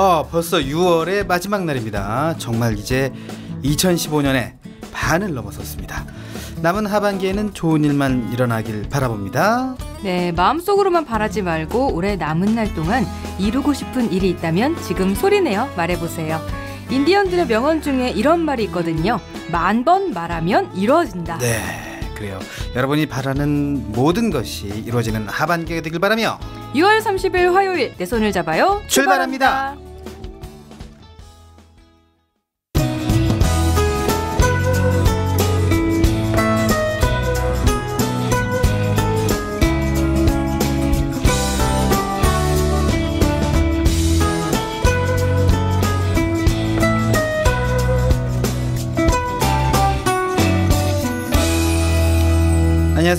어, 벌써 6월의 마지막 날입니다. 정말 이제 2015년에 반을 넘어섰습니다. 남은 하반기에는 좋은 일만 일어나길 바라봅니다. 네, 마음속으로만 바라지 말고 올해 남은 날 동안 이루고 싶은 일이 있다면 지금 소리내어 말해보세요. 인디언들의 명언 중에 이런 말이 있거든요. 만 번 말하면 이루어진다. 네, 그래요. 여러분이 바라는 모든 것이 이루어지는 하반기가 되길 바라며 6월 30일 화요일 내 손을 잡아요. 출발합니다. 안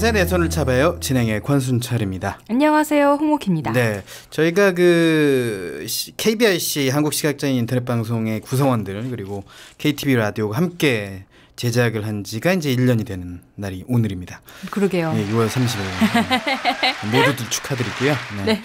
녕하세요. 내 손을 잡아요. 진행의 권순철입니다. 안녕하세요. 홍옥입니다. 네, 저희가 그 KBRC 한국시각장애인 인터넷 방송의 구성원들 그리고 KTV 라디오가 함께 제작을 한 지가 이제 1년이 되는 날이 오늘입니다. 그러게요. 네, 6월 30일 모두들 축하드리고요. 네. 네.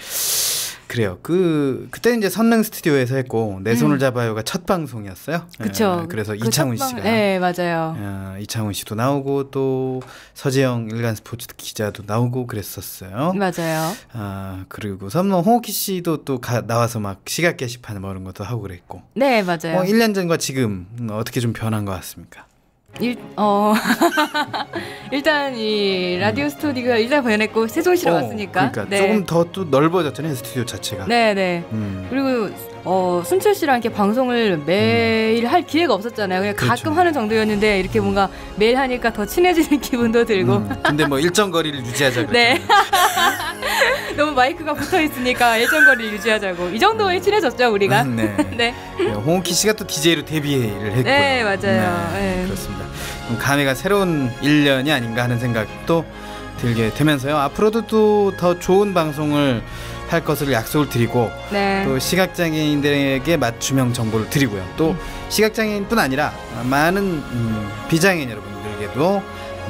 그래요. 그 그때 이제 선릉 스튜디오에서 했고 내 손을 음. 잡아요가 첫 방송이었어요. 그쵸. 예, 그래서 그 이창훈 첫 방- 씨가 네, 맞아요. 어, 이창훈 씨도 나오고 또 서재영 일간 스포츠 기자도 나오고 그랬었어요. 맞아요. 아 그리고 선뭐 홍옥희 씨도 또 가, 나와서 막 시각 게시판 뭐 이런 것도 하고 그랬고. 네, 맞아요. 어, 1년 전과 지금 음, 어떻게 좀 변한 것 같습니까? 일, 어 일단 이 라디오 스튜디오가 일단 변했고 세종시로 어, 왔으니까. 그러니까 네. 조금 더 또 넓어졌잖아요 스튜디오 자체가. 네, 네. 음. 그리고 어 순철 씨랑 이렇게 방송을 매일 할 기회가 없었잖아요. 그냥 그렇죠. 가끔 하는 정도였는데 이렇게 뭔가 매일 하니까 더 친해지는 기분도 들고. 음, 근데 뭐 일정 거리를 유지하자 네. 너무 마이크가 붙어 있으니까 일정 거리를 유지하자고. 이 정도에 친해졌죠 우리가. 음, 네. 네. 네, 홍옥희 씨가 또 DJ로 데뷔를 했고요. 네, 맞아요. 네. 그렇습니다. 그럼 감회가 새로운 1년이 아닌가 하는 생각도 들게 되면서요. 앞으로도 또 더 좋은 방송을 할 것을 약속을 드리고 네. 또 시각장애인들에게 맞춤형 정보를 드리고요. 또 음. 시각장애인뿐 아니라 많은 음, 비장애인 여러분들에게도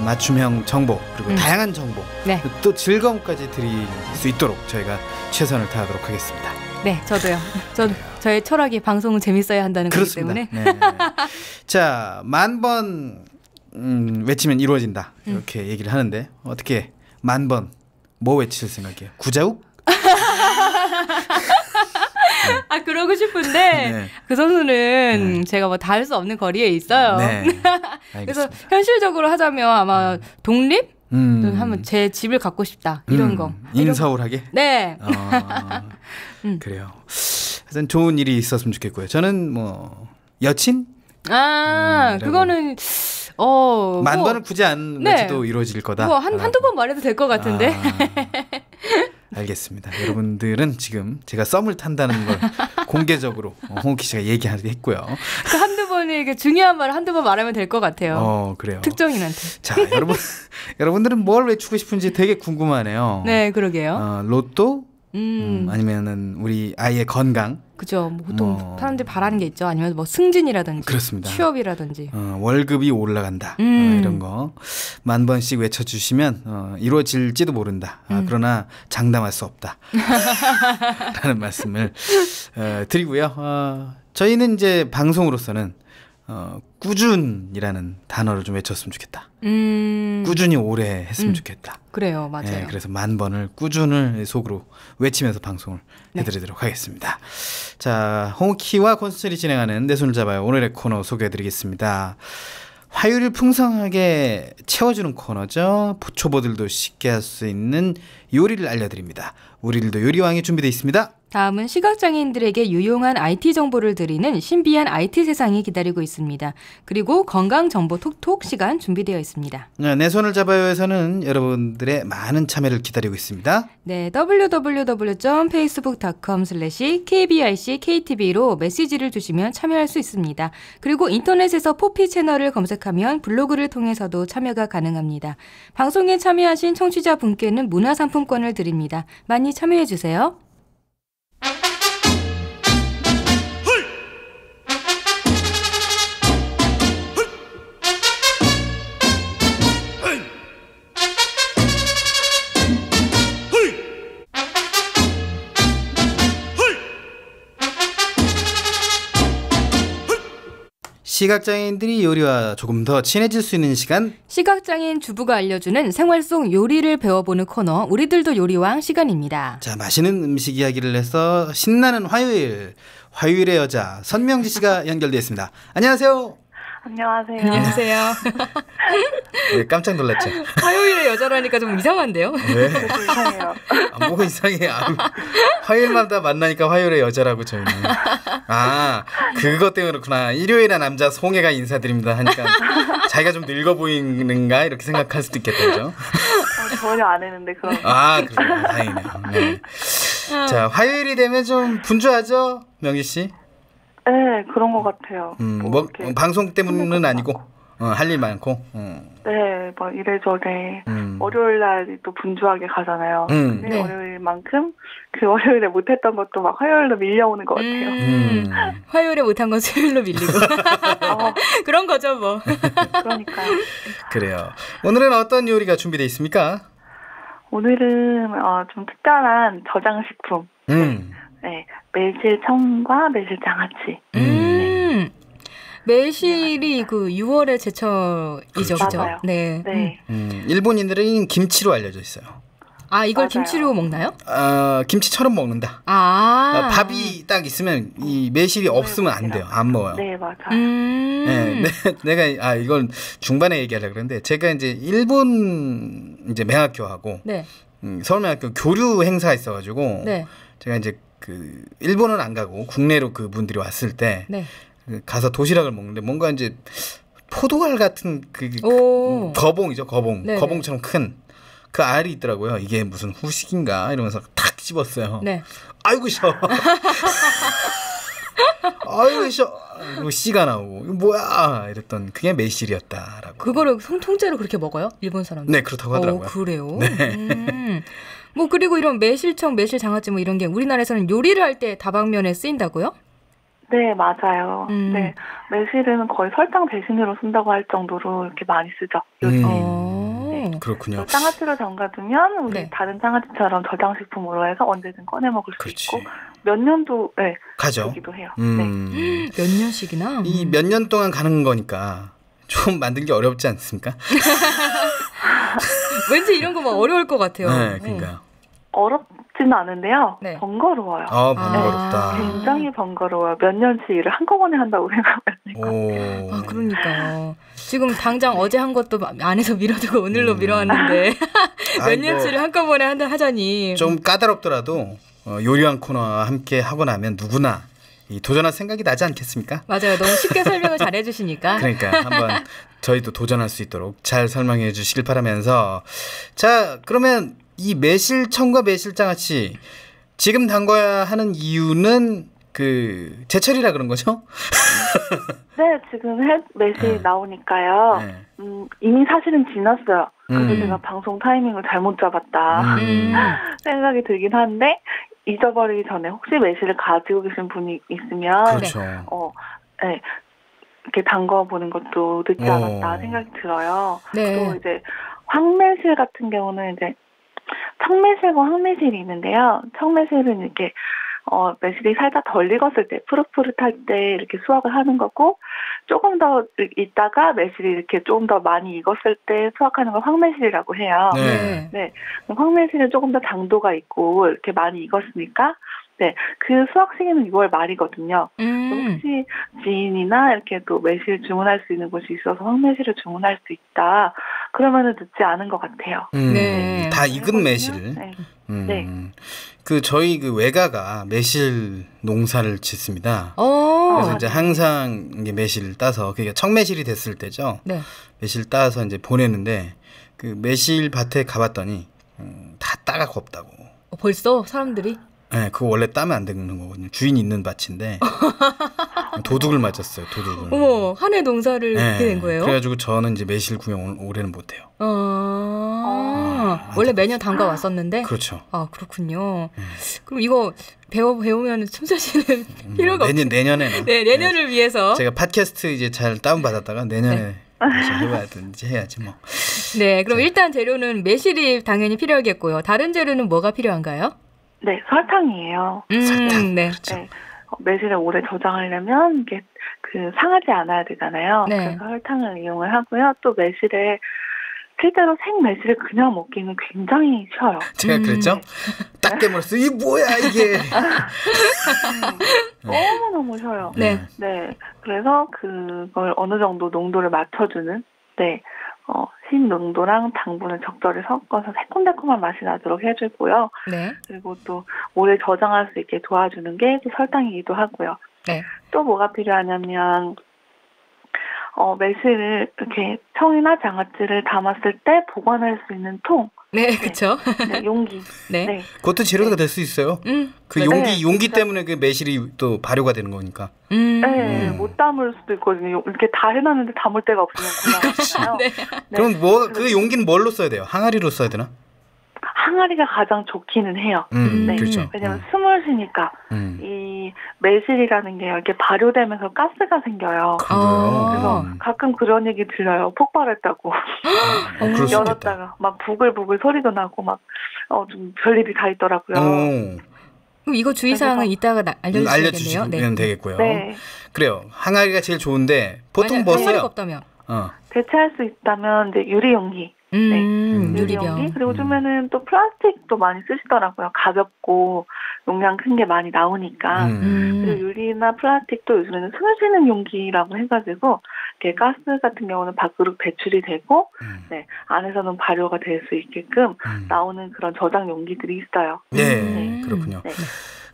맞춤형 정보 그리고 음. 다양한 정보 네. 또 즐거움까지 드릴 수 있도록 저희가 최선을 다하도록 하겠습니다. 네, 저도요. 전 저의 철학이 방송은 재밌어야 한다는 거기 그렇습니다. 때문에. 네. 자, 만번 음, 외치면 이루어진다. 음. 이렇게 얘기를 하는데 어떻게 만 번 뭐 외칠 생각이에요? 구자욱? 아 그러고 싶은데 네. 그 선수는 네. 제가 뭐 닿을 수 없는 거리에 있어요. 네. 그래서. 현실적으로 하자면 아마 독립 음. 하면 제 집을 갖고 싶다 이런 음, 거. 인서울하게? 네. 어, 음. 그래요. 하여튼 좋은 일이 있었으면 좋겠고요. 저는 뭐 여친 아 음, 그거는 어. 만 뭐, 번을 굳이 안 네. 외쳐도 이루어질 거다. 뭐 한 한두 번 말해도 될 것 같은데. 아, 알겠습니다. 여러분들은 지금 제가 썸을 탄다는 걸 공개적으로 어, 홍옥희 씨가 얘기했고요. 그 한두 번이 이게 중요한 말을 한두 번 말하면 될 것 같아요. 어 그래요. 특정인한테. 자 여러분 여러분들은 뭘 외치고 싶은지 되게 궁금하네요. 네, 그러게요. 어, 로또 음, 음, 아니면은 우리 아이의 건강 그죠. 뭐 보통 뭐. 사람들이 바라는 게 있죠. 아니면 뭐 승진이라든지, 그렇습니다. 취업이라든지. 어, 월급이 올라간다 음. 어, 이런 거 만 번씩 외쳐주시면 어, 이루어질지도 모른다. 아, 음. 그러나 장담할 수 없다. 라는 말씀을 어, 드리고요. 어, 저희는 이제 방송으로서는 어, 꾸준이라는 단어를 좀 외쳤으면 좋겠다. 음, 꾸준히 오래 했으면 음. 좋겠다. 그래요, 맞아요. 예, 그래서 만 번을 꾸준을 속으로 외치면서 방송을 네. 해드리도록 하겠습니다. 자, 홍키와 콘스철이 진행하는 내 손을 잡아요. 오늘의 코너 소개해드리겠습니다. 화요일을 풍성하게 채워주는 코너죠. 초보들도 쉽게 할 수 있는 요리를 알려드립니다. 우리들도 요리왕이 준비되어 있습니다. 다음은 시각장애인들에게 유용한 IT 정보를 드리는 신비한 IT 세상이 기다리고 있습니다. 그리고 건강 정보 톡톡 시간 준비되어 있습니다. 네, 내 손을 잡아요에서는 여러분들의 많은 참여를 기다리고 있습니다. 네, www.facebook.com kbrc ktb로 메시지를 주시면 참여할 수 있습니다. 그리고 인터넷에서 포피 채널을 검색하면 블로그를 통해서도 참여가 가능합니다. 방송에 참여하신 청취자 분께는 문화상품권을 드립니다. 많이 참여해 주세요. you 시각장애인들이 요리와 조금 더 친해질 수 있는 시간 시각장애인 주부가 알려주는 생활 속 요리를 배워보는 코너 우리들도 요리왕 시간입니다. 자 맛있는 음식 이야기를 해서 신나는 화요일 화요일의 여자 선명지 씨가 연결되어 있습니다. 안녕하세요. 안녕하세요. 안녕하세요. 네, 깜짝 놀랐죠. 화요일에 여자라니까 좀 이상한데요? 네. 저도 이상해요. 아, 뭐가 이상해. 아, 화요일마다 만나니까 화요일의 여자라고 저희는. 아, 그것 때문에 그렇구나. 일요일에 남자 송혜가 인사드립니다 하니까 자기가 좀 늙어 보이는가 이렇게 생각할 수도 있겠다, 그죠? 어, 전혀 안 했는데 그런. 아, 그래요. 다행이네요. 네. 자, 화요일이 되면 좀 분주하죠? 명희 씨? 네, 그런 것 같아요. 음, 뭐 뭐, 방송 때문은 아니고, 어, 할 일 많고, 어, 네, 뭐 이래저래 음. 월요일 날이 또 분주하게 가잖아요. 음. 근데 네. 월요일만큼 그 월요일에 못했던 것도 막 화요일로 밀려오는 것 같아요. 음, 음. 화요일에 못한 건 수요일로 밀리고 어, 그런 거죠 뭐. 그러니까요. 그래요. 오늘은 어떤 요리가 준비되어 있습니까? 오늘은 어, 좀 특별한 저장식품. 음. 네, 매실청과 매실장아찌. 음. 매실이 그 6월의 제철이죠, 그죠? 맞아요. 네. 네. 음, 일본인들은 김치로 알려져 있어요. 아 이걸 맞아요. 김치로 먹나요? 어, 김치처럼 먹는다. 아. 어, 밥이 딱 있으면 이 매실이 없으면 안 돼요. 안 먹어요. 네, 맞아요. 음. 네, 내, 내가 아 이건 중반에 얘기하려 그랬는데 제가 이제 일본 이제 맹학교하고 네. 음, 서울맹학교 교류 행사가 있어가지고 네. 제가 이제 그 일본은 안 가고 국내로 그 분들이 왔을 때 네. 그 가서 도시락을 먹는데 뭔가 이제 포도알 같은 그 오. 음, 거봉이죠 거봉 네네. 거봉처럼 큰 그 알이 있더라고요 이게 무슨 후식인가 이러면서 탁 집었어요 네. 아이고 셔 아이고 셔 그리고 씨가 나오고 이거 뭐야 이랬던 그게 매실이었다라고 그거를 통- 통째로 그렇게 먹어요? 일본 사람들? 네 그렇다고 하더라고요 어, 그래요? 네. 음. 뭐 그리고 이런 매실청, 매실장아찌 뭐 이런 게 우리나라에서는 요리를 할 때 다방면에 쓰인다고요? 네, 맞아요. 음. 네, 매실은 거의 설탕 대신으로 쓴다고 할 정도로 이렇게 많이 쓰죠. 요즘. 음. 어. 그렇군요 장아찌로 담가두면 우리 네. 다른 장아찌처럼 저장식품으로 해서 언제든 꺼내 먹을 수 그렇지 있고 몇 년도 네, 가죠 되기도 해요. 네. 음. 몇 년씩이나? 이 몇 년 동안 가는 거니까 좀 만들기 어렵지 않습니까? 왠지 이런 거 막 어려울 것 같아요. 네, 그러니까. 어렵지는 않은데요. 네. 번거로워요. 아, 번거롭다. 굉장히 번거로워요. 몇 년치 일을 한꺼번에 한다고 생각하면. 오. 아, 그러니까요. 지금 당장 어제 한 것도 안에서 미뤄두고 오늘로 음. 미뤄왔는데 몇 아이고, 년치를 한꺼번에 한다 하자니. 좀 까다롭더라도 어, 요리왕 코너와 함께 하고 나면 누구나 이 도전할 생각이 나지 않겠습니까? 맞아요. 너무 쉽게 설명을 잘 해주시니까. 그러니까 한번 저희도 도전할 수 있도록 잘 설명해 주시길 바라면서 자 그러면 이 매실청과 매실장아찌 지금 담궈야 하는 이유는 그 제철이라 그런 거죠? 네, 지금 해, 매실 네. 나오니까요. 네. 음, 이미 사실은 지났어요. 그래서 음. 제가 방송 타이밍을 잘못 잡았다 음. 생각이 들긴 한데 잊어버리기 전에 혹시 매실을 가지고 계신 분이 있으면 그렇죠. 어, 네. 이렇게 담궈 보는 것도 늦지 어. 않았다 생각이 들어요. 또 네. 이제 황매실 같은 경우는 이제 청매실과 황매실이 있는데요. 청매실은 이렇게 어, 매실이 살짝 덜 익었을 때, 푸릇푸릇할 때 이렇게 수확을 하는 거고, 조금 더 있다가 매실이 이렇게 조금 더 많이 익었을 때 수확하는 걸 황매실이라고 해요. 네. 네. 황매실은 조금 더 당도가 있고, 이렇게 많이 익었으니까, 네, 그 수확 시기는 6월 말이거든요. 음. 혹시 지인이나 이렇게 또 매실 주문할 수 있는 곳이 있어서 황매실을 주문할 수 있다. 그러면은 늦지 않은 것 같아요. 음, 네. 다 익은 매실. 네. 음, 네. 그 저희 그 외가가 매실 농사를 짓습니다. 어. 그래서 이제 항상 이게 매실을 따서 그게 청매실이 됐을 때죠. 네. 매실 따서 이제 보내는데 그 매실 밭에 가봤더니 음, 다 따가고 없다고. 어, 벌써 사람들이? 네, 그거 원래 따면 안 되는 거거든요. 주인이 있는 밭인데 도둑을 맞았어요. 도둑을. 어머, 한해 농사를 네, 그렇게 된 거예요? 그래가지고 저는 이제 매실 구경 올해는 못해요. 어. 아, 원래 매년 담가 왔었는데? 그렇죠. 아, 그렇군요. 그럼 이거 배워, 배우면 춤자 씨는 필요가 없 음, 내년 내년에는. 네, 내년을 위해서. 제가 팟캐스트 이제 잘 다운 받았다가 내년에 다시 해봐야든지 해야지 뭐. 네, 그럼 일단 재료는 매실이 당연히 필요하겠고요. 다른 재료는 뭐가 필요한가요? 네, 설탕이에요. 음, 설탕. 네. 그렇죠. 네. 어, 매실을 오래 저장하려면 이게 그 상하지 않아야 되잖아요. 네. 그래서 설탕을 이용을 하고요. 또 매실에 실제로 생 매실을 그냥 먹기는 굉장히 쉬워요. 제가 음. 그랬죠? 딱 깨물었어. 이 뭐야 이게? 너무 너무 쉬워요. 네. 네. 그래서 그걸 어느 정도 농도를 맞춰주는, 네. 어, 신 농도랑 당분을 적절히 섞어서 새콤달콤한 맛이 나도록 해주고요. 네. 그리고 또 오래 저장할 수 있게 도와주는 게 또 설탕이기도 하고요. 네. 또 뭐가 필요하냐면, 어, 매실을 이렇게 청이나 장아찌를 담았을 때 보관할 수 있는 통, 네, 그쵸. 네, 용기. 네. 네. 그것도 재료가 될 수 있어요. 음. 그 네, 용기 용기 진짜. 때문에 그 매실이 또 발효가 되는 거니까. 음. 네, 음. 못 담을 수도 있거든요. 이렇게 다 해놨는데 담을 데가 없으면 곤란하잖아요. 네. 네. 그럼 뭐 그 용기는 뭘로 써야 돼요? 항아리로 써야 되나? 항아리가 가장 좋기는 해요. 음, 네. 그렇죠. 왜냐면 숨을 쉬니까 음. 이 매실이라는 게 이렇게 발효되면서 가스가 생겨요. 그래요. 그래서 음. 가끔 그런 얘기 들려요. 폭발했다고. 어. 열었다가 막 부글부글 소리도 나고 막 어 좀 별일이 다 있더라고요. 오, 그럼 이거 주의사항은 이따가 나- 알려주시겠네요. 알려주시면 네. 되겠고요. 네. 그래요. 항아리가 제일 좋은데 보통 만약 뭐? 없다면. 어. 대체할 수 있다면 이제 유리 용기, 음, 음. 유리 유리병. 용기 그리고 음. 요즘에는 또 플라스틱도 많이 쓰시더라고요. 가볍고 용량 큰 게 많이 나오니까. 음. 그리고 음. 유리나 플라스틱도 요즘에는 숨을 쉬는 용기라고 해가지고 이렇게 가스 같은 경우는 밖으로 배출이 되고 음. 네 안에서는 발효가 될 수 있게끔 음. 나오는 그런 저장 용기들이 있어요. 네, 음. 그렇군요. 네.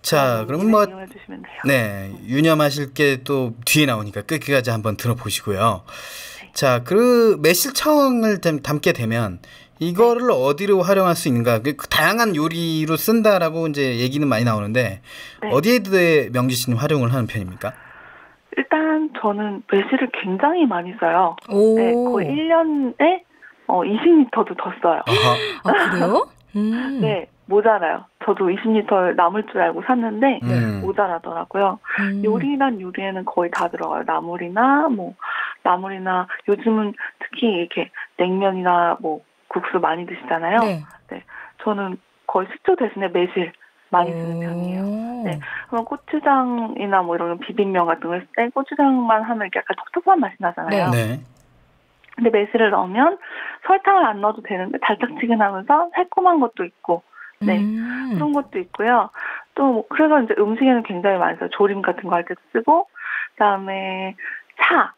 자, 그런 그러면 뭐 이용해 주시면 돼요. 네, 유념하실 게 또 뒤에 나오니까 끝까지 한번 들어보시고요. 네. 자, 그 매실 청을 담- 담게 되면 이거를 어디로 활용할 수 있는가? 그 다양한 요리로 쓴다라고 이제 얘기는 많이 나오는데 네. 어디에 명지 씨는 활용을 하는 편입니까? 일단 저는 매실을 굉장히 많이 써요. 오. 네, 거의 1년에 어, 20리터도 더 써요. 아하. 아, 그래요? 음. 네, 모자라요. 저도 20리터 남을 줄 알고 샀는데 음. 모자라더라고요. 음. 요리란 요리에는 거의 다 들어가요. 나물이나 뭐 나물이나 요즘은 특히 이렇게 냉면이나 뭐 국수 많이 드시잖아요. 네. 저는 거의 식초 대신에 매실 많이 쓰는 편이에요. 오. 네. 그럼 고추장이나 뭐 이런 비빔면 같은 걸 쓸 때 고추장만 하면 이렇게 약간 텁텁한 맛이 나잖아요. 네. 근데 매실을 넣으면 설탕을 안 넣어도 되는데 달짝지근하면서 새콤한 것도 있고 네. 음. 그런 것도 있고요. 또뭐 그래서 이제 음식에는 굉장히 많이 써요. 조림 같은 거 할 때도 쓰고 그다음에 차,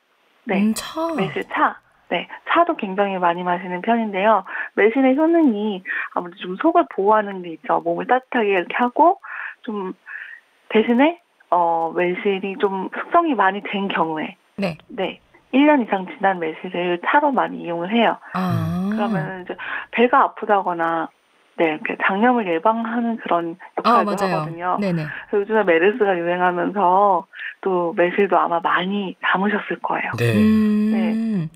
네, 음, 차. 매실 차. 네, 차도 굉장히 많이 마시는 편인데요. 매실의 효능이 아무래도 좀 속을 보호하는 게 있죠. 몸을 따뜻하게 이렇게 하고 좀 대신에 어 매실이 좀 숙성이 많이 된 경우에 네. 네. 1년 이상 지난 매실을 차로 많이 이용을 해요. 아. 그러면 이제 배가 아프다거나 네, 이렇게 장염을 예방하는 그런 아, 역할도 맞아요. 하거든요. 네네. 그래서 요즘에 메르스가 유행하면서 또 매실도 아마 많이 담으셨을 거예요. 네. 음.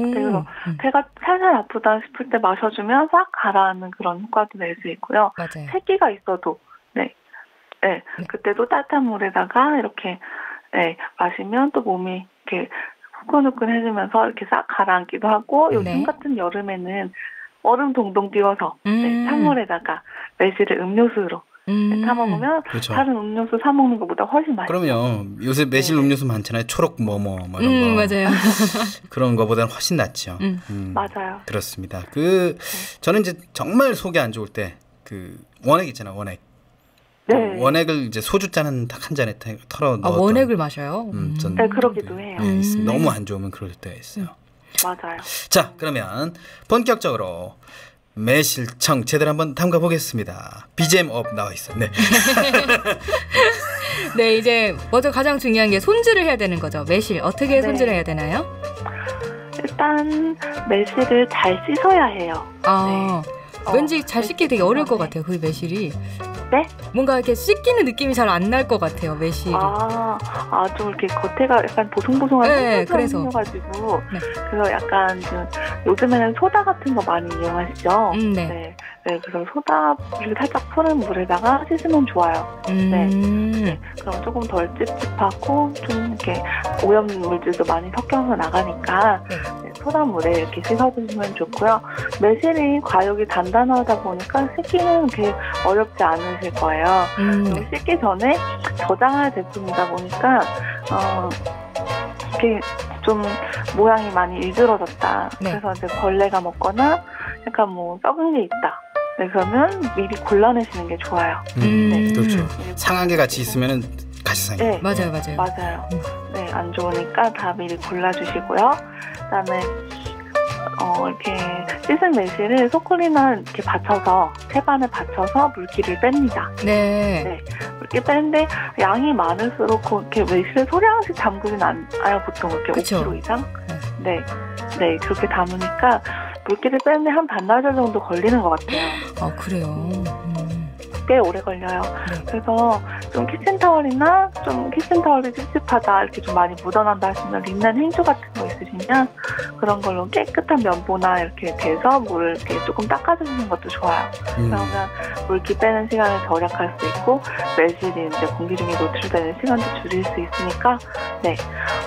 오. 그래서 음, 배가 살살 아프다 싶을 때 마셔주면 싹 가라앉는 그런 효과도 낼 수 있고요. 맞아요. 새끼가 있어도 네, 네, 네. 그때도 따뜻한 물에다가 이렇게 네, 마시면 또 몸이 이렇게 후끈후끈해지면서 이렇게 싹 가라앉기도 하고 요즘 네. 같은 여름에는 얼음 동동 띄워서 네, 음. 찬물에다가 매실을 음료수로 음. 타 먹으면 그렇죠. 다른 음료수 사 먹는 것보다 훨씬 맛있어요. 그럼요. 요새 매실 네. 음료수 많잖아요. 초록 뭐뭐 뭐 이런 음, 거. 맞아요. 그런 거보다는 훨씬 낫죠. 음. 음. 맞아요. 그렇습니다. 그 저는 이제 정말 속이 안 좋을 때 그 원액 있잖아요. 원액. 네. 원액을 이제 소주 잔딱한 잔에 태- 털어 아, 넣었던 원액을 마셔요? 음, 전- 네, 그러기도 해요. 네. 음. 너무 안 좋으면 그럴 때가 있어요. 맞아요. 자, 그러면 본격적으로 매실청 제대로 한번 담가 보겠습니다. BGM up 나와 있어. 네. 네, 이제 먼저 가장 중요한 게 손질을 해야 되는 거죠. 매실 어떻게 네. 손질을 해야 되나요? 일단 매실을 잘 씻어야 해요. 아, 어, 왠지 잘 씻기 되게 어려울 것 네. 같아요. 그 매실이. 네? 뭔가 이렇게 씻기는 느낌이 잘 안 날 것 같아요. 매실이. 아, 아, 좀 이렇게 겉에가 약간 보송보송한 네, 그래서. 생겨가지고 네. 그래서 약간 좀 요즘에는 소다 같은 거 많이 이용하시죠. 음, 네. 네, 네, 그래서 소다를 살짝 푸는 물에다가 씻으면 좋아요. 음. 네, 그럼 조금 덜 찝찝하고 좀 이렇게 오염 물질도 많이 섞여서 나가니까 네. 네, 소다물에 이렇게 씻어주시면 좋고요. 매실이 과육이 단단하다 보니까 씻기는 그렇게 어렵지 않으실 거예요. 음, 네. 씻기 전에 저장할 제품이다 보니까 어, 이렇게 좀 모양이 많이 일그러졌다. 네. 그래서 이제 벌레가 먹거나 약간 뭐 썩은 게 있다. 네, 그러면 미리 골라내시는 게 좋아요. 음, 음, 그렇죠. 그리고- 상하게 같이 있으면은 상해. 네, 맞아요, 맞아요. 맞아요. 음. 네, 안 좋으니까 다 미리 골라주시고요. 그다음에 어, 이렇게 씻은 매실을 소쿠리나 이렇게 받쳐서 채반에 받쳐서 물기를 뺍니다. 네. 네. 물기 빼는데 양이 많을수록 그렇게 매실을 소량씩 담그진 않아요. 보통 이렇게 그쵸. 5kg 이상. 네, 네 그렇게 담으니까 물기를 빼는데 한 반나절 정도 걸리는 것 같아요. 아, 그래요. 음, 꽤 오래 걸려요. 네. 그래서 좀 키친타월이나 좀 키친타월이 찝찝하다 이렇게 좀 많이 묻어난다 하시면 린넨 행주 같은 거 있으시면 그런 걸로 깨끗한 면보나 이렇게 대서 물을 이렇게 조금 닦아주시는 것도 좋아요. 음. 그러면 물기 빼는 시간을 절약할 수 있고 매실이 이제 공기 중에 노출되는 시간도 줄일 수 있으니까 네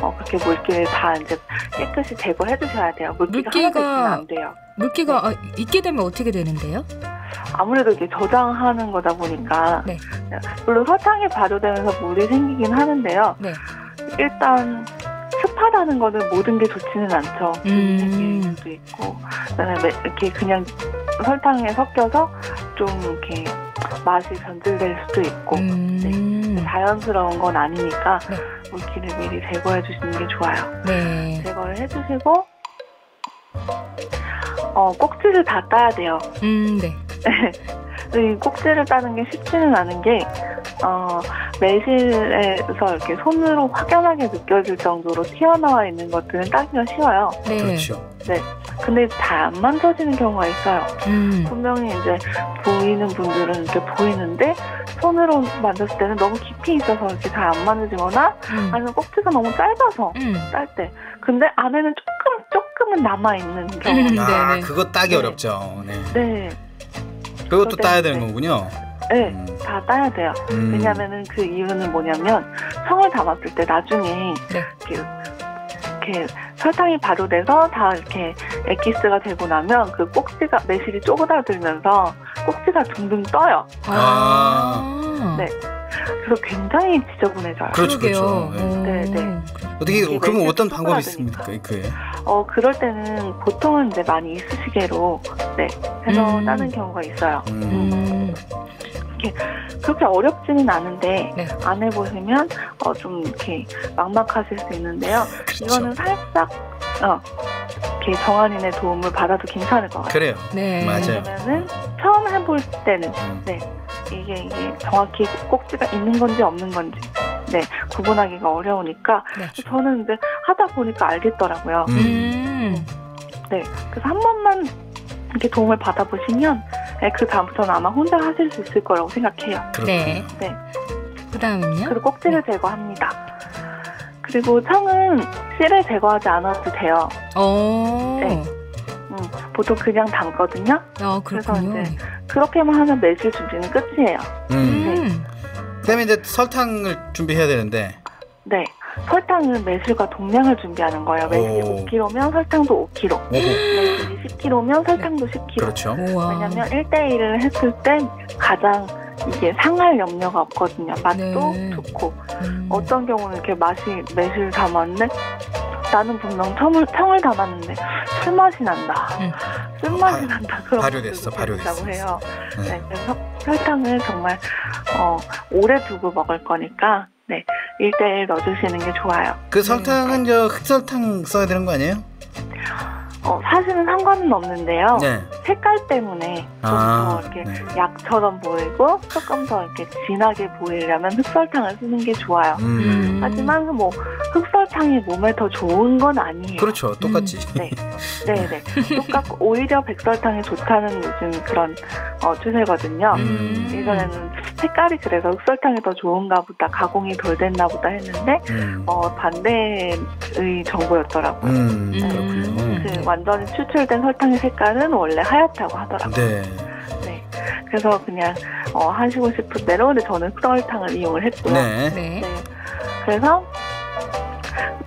어, 그렇게 물기를 다 이제 깨끗이 제거해 주셔야 돼요. 물기가, 물기가- 하나도 있으면 안 돼요. 물기가 아, 있게 되면 어떻게 되는데요? 아무래도 이게 저장하는 거다 보니까 네. 물론 설탕이 발효되면서 물이 생기긴 하는데요. 네. 일단 습하다는 거는 모든 게 좋지는 않죠. 음. 생길 수도 있고 그다음에 매- 이렇게 그냥 설탕에 섞여서 좀 이렇게 맛이 변질될 수도 있고 음, 자연스러운 건 아니니까 네. 물기를 미리 제거해 주시는 게 좋아요. 네. 제거를 해주시고 어, 꼭지를 다 따야 돼요. 음, 네. 이 꼭지를 따는 게 쉽지는 않은 게 어, 매실에서 이렇게 손으로 확연하게 느껴질 정도로 튀어나와 있는 것들은 따기가 쉬워요. 네. 그렇죠. 근데 잘 안 만져지는 경우가 있어요. 음, 분명히 이제 보이는 분들은 이렇게 보이는데 손으로 만졌을 때는 너무 깊이 있어서 이렇게 잘 안 만져지거나 음, 아니면 꼭지가 너무 짧아서 음. 딸 때. 근데 안에는 조금 조금은 남아 있는 경우. 음. 아, 네네. 그거 따기 네. 어렵죠. 네. 네, 그것도 따야 되는 네. 거군요. 네, 음. 다 따야 돼요. 음. 왜냐면은 그 이유는 뭐냐면 청을 담았을 때 나중에 네. 이렇게, 이렇게 설탕이 발효돼서 다 이렇게 엑기스가 되고 나면 그 꼭지가 매실이 쪼그라들면서 꼭지가 둥둥 떠요. 아, 네. 그래서 굉장히 지저분해져요. 그렇죠. 그렇죠. 네. 어, 네, 네. 어떻게 그러면 어떤 방법이. 있습니까? 그에 어 그럴 때는 보통은 이제 많이 이쑤시개로 네 해서 음. 따는 경우가 있어요. 음. 음, 그렇게 어렵지는 않은데 네. 안 해보시면 어, 좀 이렇게 막막하실 수 있는데요. 그렇죠. 이거는 살짝 어, 이렇게 정한인의 도움을 받아도 괜찮을 것 같아요. 그래요. 네. 맞아요. 왜냐면은 처음 해볼 때는 음. 이게, 이게 정확히 꼭지가 있는 건지 없는 건지 네 구분하기가 어려우니까 네. 저는 이제 하다 보니까 알겠더라고요. 음. 음, 네 그래서 한 번만 이렇게 도움을 받아보시면 네, 그 다음부터는 아마 혼자 하실 수 있을 거라고 생각해요. 그렇군요. 네. 네. 그 다음은요? 그리고 꼭지를 제거합니다. 그리고 청은 씨를 제거하지 않아도 돼요. 어, 네. 음, 보통 그냥 담거든요. 어, 그렇군요. 그래서 이제 그렇게만 하면 매실 준비는 끝이에요. 음. 음, 그다음에 이제 설탕을 준비해야 되는데 네. 설탕은 매실과 동량을 준비하는 거예요. 매실이 오. 5kg면 설탕도 5kg. 오호 매실이 10kg면 설탕도 10kg. 그렇죠. 우와. 왜냐면 1대1을 했을 때 가장 이게 상할 염려가 없거든요. 맛도 네. 좋고. 음, 어떤 경우는 이렇게 맛이 매실 담았는데 나는 분명 청을, 청을 담았는데 술맛이 난다. 음. 쓴맛이 바- 난다. 그런 발효됐어, 발효됐어. 해요. 네. 네, 그래서 설탕을 정말 어, 오래 두고 먹을 거니까 네, 1대1 넣어주시는 게 좋아요. 그 설탕은 저 흑설탕 써야 되는 거 아니에요? 어, 사실은 상관은 없는데요. 네. 색깔 때문에 좀더 아, 이렇게 네. 약처럼 보이고 조금 더 이렇게 진하게 보이려면 흑설탕을 쓰는 게 좋아요. 음. 하지만 뭐 흑설탕이 몸에 더 좋은 건 아니에요. 그렇죠. 똑같지. 네, 네, 네. 똑같고 오히려 백설탕이 좋다는 요즘 그런 어, 추세거든요. 음. 예전에는 색깔이 그래서 흑설탕이 더 좋은가 보다, 가공이 덜 됐나 보다 했는데 음. 어, 반대의 정보였더라고요. 음, 음. 그렇군요. 그 완전히 추출된 설탕의 색깔은 원래 하얗다고 하더라고요. 네. 네. 그래서 그냥 어, 하시고 싶은 대로 근데 저는 흑설탕을 이용을 했고요. 네. 네. 네. 그래서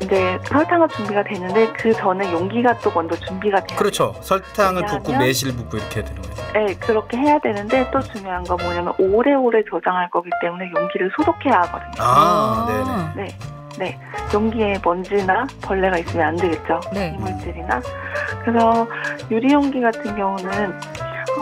이제 설탕은 준비가 되는데 그 전에 용기가 또 먼저 준비가 돼요. 그렇죠. 설탕을 붓고 매실 붓고 이렇게 해야 되는 거예요. 네, 그렇게 해야 되는데 또 중요한 건 뭐냐면 오래오래 저장할 거기 때문에 용기를 소독해야 하거든요. 아, 네 네. 네, 네. 용기에 먼지나 벌레가 있으면 안 되겠죠. 네. 이물질이나. 그래서 유리 용기 같은 경우는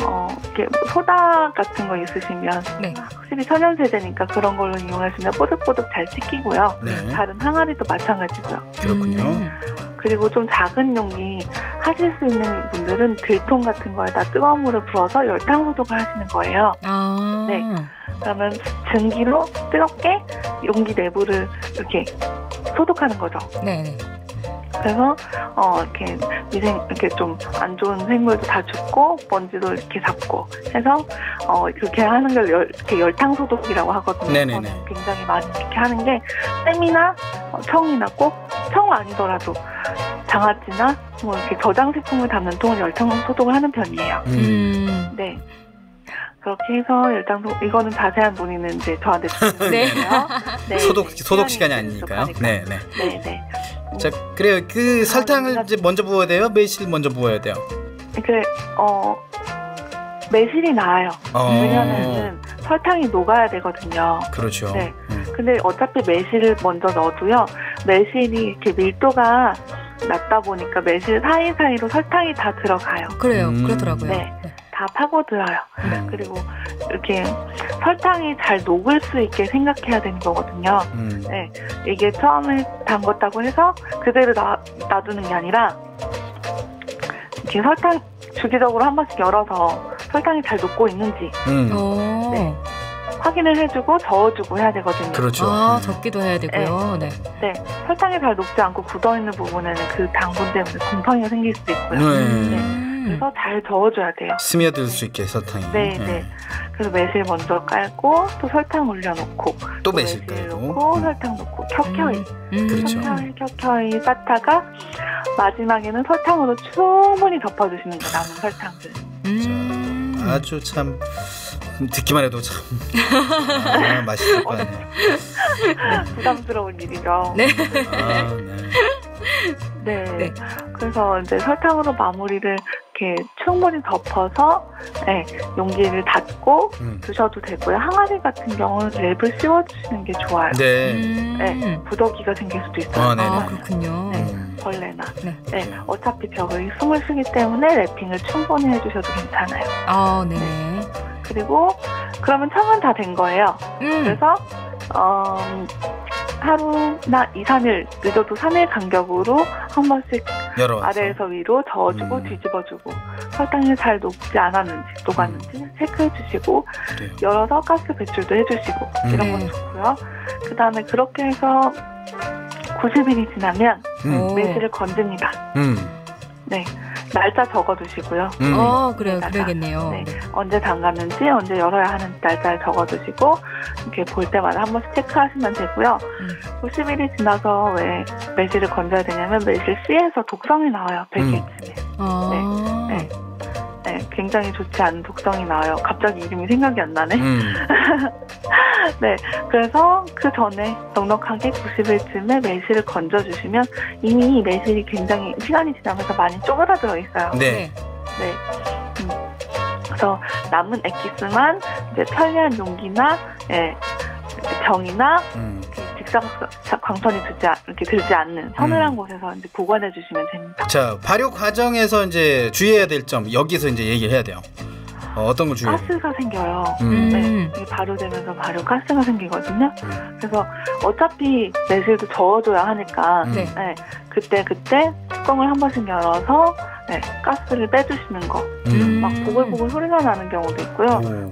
어, 이렇게 소다 같은 거 있으시면 네. 확실히 천연 세제니까 그런 걸로 이용하시면 뽀득뽀득 잘 씻기고요. 네. 다른 항아리도 마찬가지고요. 그렇군요. 음. 그리고 좀 작은 용기 하실 수 있는 분들은 들통 같은 거에다 뜨거운 물을 부어서 열탕 소독을 하시는 거예요. 아. 네. 그러면 증기로 뜨겁게 용기 내부를 이렇게 소독하는 거죠. 네. 네. 그래서 어 이렇게 미생 이렇게 좀 안 좋은 생물도 다 죽고 먼지도 이렇게 잡고 해서 어 그렇게 하는 걸 열, 이렇게 열탕 소독이라고 하거든요. 네네네. 저는 굉장히 많이 이렇게 하는 게 쌤이나 어, 청이나 꼭 청 아니더라도 장아찌나 뭐 이렇게 저장 식품을 담는 통은 열탕 소독을 하는 편이에요. 음. 음. 네. 그렇게 해서 열탕 소 이거는 자세한 문의는 이제 저한테 주시면 네. 네, 소독 네. 소독 시간이 아니니까요. 네, 네. 네, 네. 자, 그래요. 그 설탕을 이제 먼저 부어야 돼요. 매실 먼저 부어야 돼요. 그, 어, 매실이 나아요. 어. 왜냐면은 설탕이 녹아야 되거든요. 그렇죠. 네. 음. 근데 어차피 매실을 먼저 넣어도요, 매실이 이렇게 밀도가 낮다 보니까 매실 사이사이로 설탕이 다 들어가요. 그래요. 음. 그렇더라고요. 네. 다 파고들어요. 음. 그리고 이렇게 설탕이 잘 녹을 수 있게 생각해야 되는 거거든요. 음. 네. 이게 처음에 담궜다고 해서 그대로 놔, 놔두는 게 아니라 이렇게 설탕 주기적으로 한 번씩 열어서 설탕이 잘 녹고 있는지 음. 어. 네. 확인을 해주고 저어주고 해야 되거든요. 그렇죠. 아, 음. 적기도 해야 되고요. 네. 네, 설탕이 잘 녹지 않고 굳어있는 부분에는 그 당분 때문에 곰팡이가 생길 수도 있고요. 네. 음. 그래서 잘 저어줘야 돼요. 스며들 수 있게 설탕이. 네, 네. 그래서 매실 먼저 깔고 또 설탕 올려놓고 또 매실 깔고. 넣고 음. 설탕 넣고 켜켜이 음. 그렇죠. 켜켜이 켜켜이 쌓다가 마지막에는 설탕으로 충분히 덮어주시는 거 남은 설탕들. 음. 자, 아주 참 듣기만 해도 참 아, 맛있을 것 같네요. 부담스러운 일이죠. 네. 아, 네. 네. 네. 그래서 이제 설탕으로 마무리를 이렇게 충분히 덮어서 네, 용기를 닫고 음. 두셔도 되고요. 항아리 같은 경우는 랩을 씌워주시는 게 좋아요. 네. 음. 네. 부더기가 생길 수도 있어요. 아. 아, 그렇군요. 네. 음. 벌레나. 네. 네. 어차피 벽을 숨을 쉬기 때문에 랩핑을 충분히 해주셔도 괜찮아요. 아, 네. 그리고 그러면 청은 다 된 거예요. 음. 그래서 어, 하루나 2, 3일 늦어도 3일 간격으로 한 번씩 여러 아래에서 위로 저어주고 음. 뒤집어주고 설탕이 잘 녹지 않았는지 녹았는지 체크해 주시고 그래요. 열어서 가스 배출도 해주시고 이런 건 네. 좋고요. 그 다음에 그렇게 해서 90일이 지나면 음. 오. 매실을 건집니다. 음. 네, 날짜 적어두시고요. 음. 어, 그래요. 네. 그래야겠네요. 네. 언제 담갔는지 언제 열어야 하는 날짜를 적어두시고 이렇게 볼 때마다 한 번씩 체크하시면 되고요. 음. 90일이 지나서 왜 매실을 건져야 되냐면 매실 씨에서 독성이 나와요. 음. 100일쯤에. 아. 네. 네, 굉장히 좋지 않은 독성이 나와요. 갑자기 이름이 생각이 안 나네. 음. 네, 그래서 그 전에 넉넉하게 90일쯤에 매실을 건져주시면 이미 매실이 굉장히 시간이 지나면서 많이 쪼그라들어 있어요. 네. 네. 음. 그래서 남은 엑기스만 이제 편리한 용기나 예, 병이나 음. 광선이 들지, 않- 이렇게 들지 않는 서늘한 음. 곳에서 이제 보관해 주시면 됩니다. 자, 발효 과정에서 이제 주의해야 될 점 여기서 이제 얘기를 해야 돼요. 어, 어떤 걸 주의해야 돼요? 가스가 생겨요. 음. 네, 음. 이게 발효되면서 발효 가스가 생기거든요. 음. 그래서 어차피 매실도 저어줘야 하니까 음. 네. 네, 그때 그때 뚜껑을 한 번씩 열어서 네, 가스를 빼주시는 거. 음. 막 보글보글 소리가 나는 경우도 있고요. 오.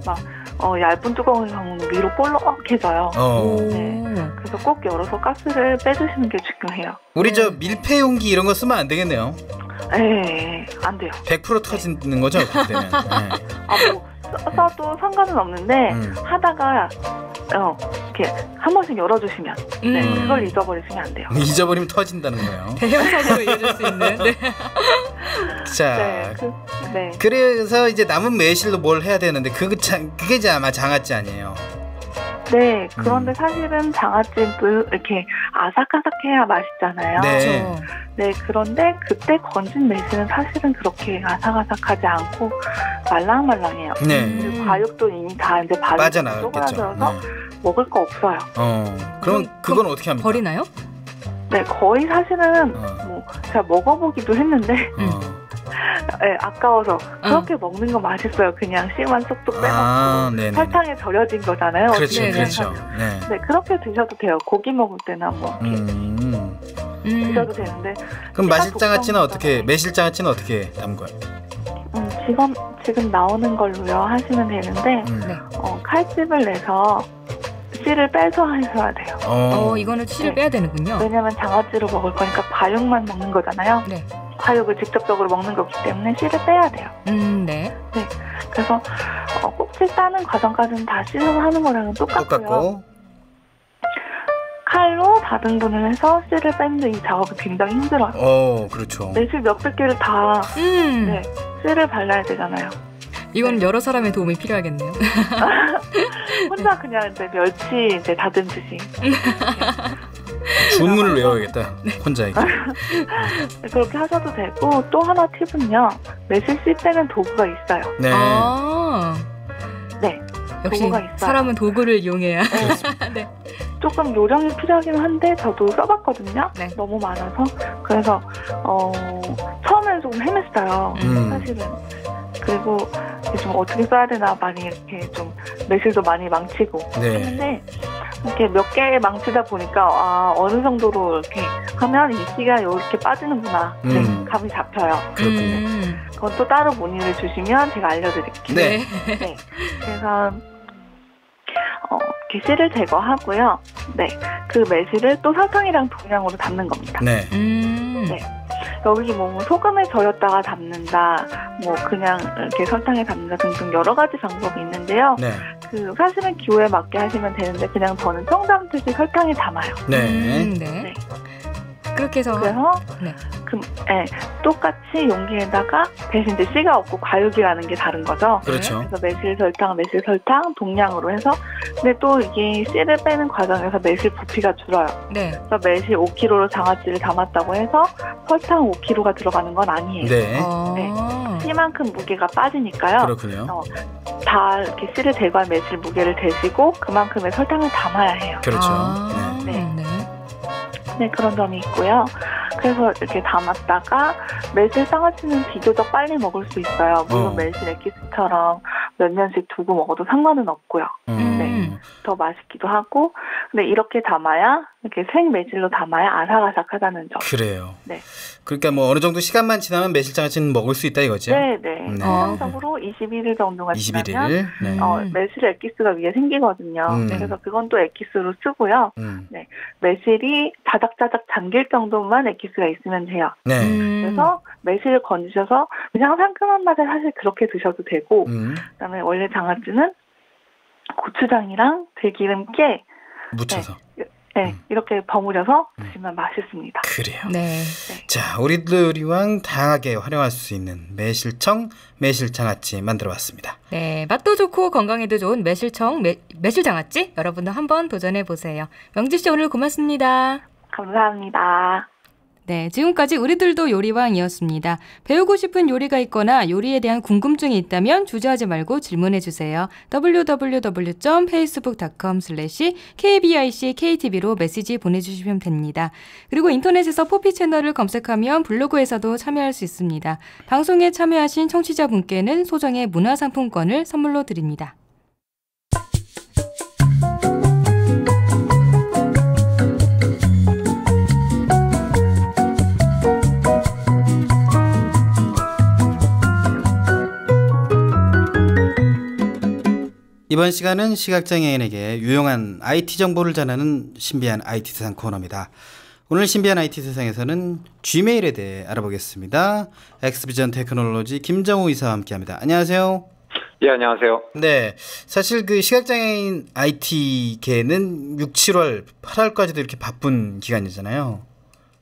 어, 얇은 뚜껑의 경우는 위로 볼록해져요. 어. 오. 네. 그래서 꼭 열어서 가스를 빼주시는 게 중요해요. 우리 저 밀폐 용기 이런 거 쓰면 안 되겠네요. 에, 안 돼요. 100% 터지는 거죠, 그때는. 네. 아, 뭐 써- 써도 상관은 없는데 음. 하다가 어, 이렇게 한 번씩 열어주시면 네, 음. 그걸 잊어버리시면 안 돼요. 잊어버리면 터진다는 거예요. 대형 사고로 이어질 수 있는. 네. 자, 네, 그, 네. 그래서 이제 남은 매실로 뭘 해야 되는데 그거 참 그게 이제 아마 장아찌 아니에요. 네, 그런데 음. 사실은 장아찌도 이렇게 아삭아삭해야 맛있잖아요. 네. 네, 그런데 그때 건진 매실은 사실은 그렇게 아삭아삭하지 않고 말랑말랑해요. 네. 음. 그리고 과육도 이미 다 이제 빠져나갔겠죠. 쪼그라들어서 네. 먹을 거 없어요. 어, 그럼 그건 어떻게 합니까? 버리나요? 네, 거의 사실은 어. 뭐 제가 먹어보기도 했는데 어. 네, 아까워서 그렇게 먹는 거 맛있어요. 그냥 씨만 쏙쏙 빼먹고 아. 설탕에 절여진 거잖아요. 그렇죠, 그렇죠. 네. 네, 그렇게 드셔도 돼요. 고기 먹을 때나 뭐 이렇게 음. 음. 드셔도 되는데 그럼 마실장아찌는. 어떻게 매실장아찌는 어떻게 담궈요? 음, 지금 지금 나오는 걸로요 하시면 되는데 음. 네. 어, 칼집을 내서 씨를 빼서 하셔야 돼요. 어. 어, 이거는 씨를 네. 빼야 되는군요. 왜냐면 장아찌로 먹을 거니까 과육만 먹는 거잖아요. 네. 과육을 직접적으로 먹는 거기 때문에 씨를 빼야 돼요. 음, 네. 그래서 어, 꼭지 따는 과정까지는 다 씨로 하는 거랑은 똑같고요. 똑같고. 칼로 다등분을 해서 씨를 빼는데 이 작업이 굉장히 힘들어요. 어, 그렇죠. 매실 몇백 개를 다 음. 네, 씨를 발라야 되잖아요. 이건 여러 사람의 도움이 필요하겠네요. 혼자 그냥 이제 멸치 이제 다듬듯이 주문을 외워야겠다. 혼자 이게. 그렇게 하셔도 되고 또 하나 팁은요 매실 씨 빼는 도구가 있어요. 네. 아. 네. 역시 도구가 있어요. 사람은 도구를 이용해야. 그렇습니다. 네. 조금 요령이 필요하긴 한데 저도 써봤거든요. 네. 너무 많아서 그래서 어, 처음에는 조금 헤맸어요. 음. 사실은 그리고 이게 좀 어떻게 써야 되나 많이 이렇게 좀 매실도 많이 망치고 네. 했는데 이렇게 몇 개 망치다 보니까 아 어느 정도로 이렇게 하면 이 씨가 이렇게 빠지는구나 네, 음. 감이 잡혀요. 그렇군요. 음. 그건 또 따로 문의를 주시면 제가 알려드릴게요. 네. 네. 그래서 어, 이렇게 씨를 제거하고요. 네, 그 매실을 또 설탕이랑 동량으로 담는 겁니다. 네. 음. 네. 여기 뭐 소금에 절였다가 담는다, 뭐 그냥 이렇게 설탕에 담는다 등등 여러 가지 방법이 있는데요. 네. 그 사실은 기호에 맞게 하시면 되는데 그냥 저는 청 담듯이 설탕에 담아요. 네. 음, 네. 네. 그렇게 해서 그래서 네. 그, 네, 똑같이 용기에다가 대신 이제 씨가 없고 과육이라는 게 다른 거죠. 그렇죠. 그래서 매실 설탕, 매실 설탕 동량으로 해서 근데 또 이게 씨를 빼는 과정에서 매실 부피가 줄어요. 네. 그래서 매실 5kg로 장아찌를 담았다고 해서 설탕 5kg가 들어가는 건 아니에요. 네. 어. 네. 씨만큼 무게가 빠지니까요. 그렇군요. 어. 다 이렇게 씨를 제거한 매실 무게를 대시고 그만큼의 설탕을 담아야 해요. 그렇죠. 아, 네. 네. 네. 네, 그런 점이 있고요. 그래서 이렇게 담았다가 매실 쌍아찌는 비교적 빨리 먹을 수 있어요. 물론 어. 매실 엑기스처럼 몇 년씩 두고 먹어도 상관은 없고요. 음. 네. 더 맛있기도 하고. 근데 이렇게 담아야 이렇게 생 매실로 담아야 아삭아삭하다는 점. 그래요. 네. 그러니까 뭐 어느 정도 시간만 지나면 매실장아찌는 먹을 수 있다 이거죠. 네, 네. 네. 통상적으로 21일 정도가 지나면 21일. 네. 어, 음. 매실 엑기스가 위에 생기거든요. 음. 그래서 그건 또 엑기스로 쓰고요. 음. 매실이 자작자작 잠길 정도만 엑기스가 있으면 돼요. 네. 음. 그래서 매실을 건지셔서 그냥 상큼한 맛에 사실 그렇게 드셔도 되고 음. 그다음에 원래 장아찌는 고추장이랑 들기름 깨 묻혀서. 네, 음. 이렇게 버무려서 음. 드시면 맛있습니다. 그래요. 네. 자, 우리들 이왕 다양하게 활용할 수 있는 매실청, 매실장아찌 만들어봤습니다. 네, 맛도 좋고 건강에도 좋은 매실청, 매, 매실장아찌 여러분도 한번 도전해 보세요. 명지 씨 오늘 고맙습니다. 감사합니다. 네, 지금까지 우리들도 요리왕이었습니다. 배우고 싶은 요리가 있거나 요리에 대한 궁금증이 있다면 주저하지 말고 질문해 주세요. www.facebook.com kbicktv로 메시지 보내주시면 됩니다. 그리고 인터넷에서 포피 채널을 검색하면 블로그에서도 참여할 수 있습니다. 방송에 참여하신 청취자분께는 소정의 문화상품권을 선물로 드립니다. 이번 시간은 시각장애인에게 유용한 IT 정보를 전하는 신비한 IT 세상 코너입니다. 오늘 신비한 IT 세상에서는 Gmail에 대해 알아보겠습니다. 엑스비전 테크놀로지 김정우 이사와 함께합니다. 안녕하세요. 예, 안녕하세요. 네, 사실 그 시각장애인 IT계는 6, 7월, 8월까지도 이렇게 바쁜 기간이잖아요.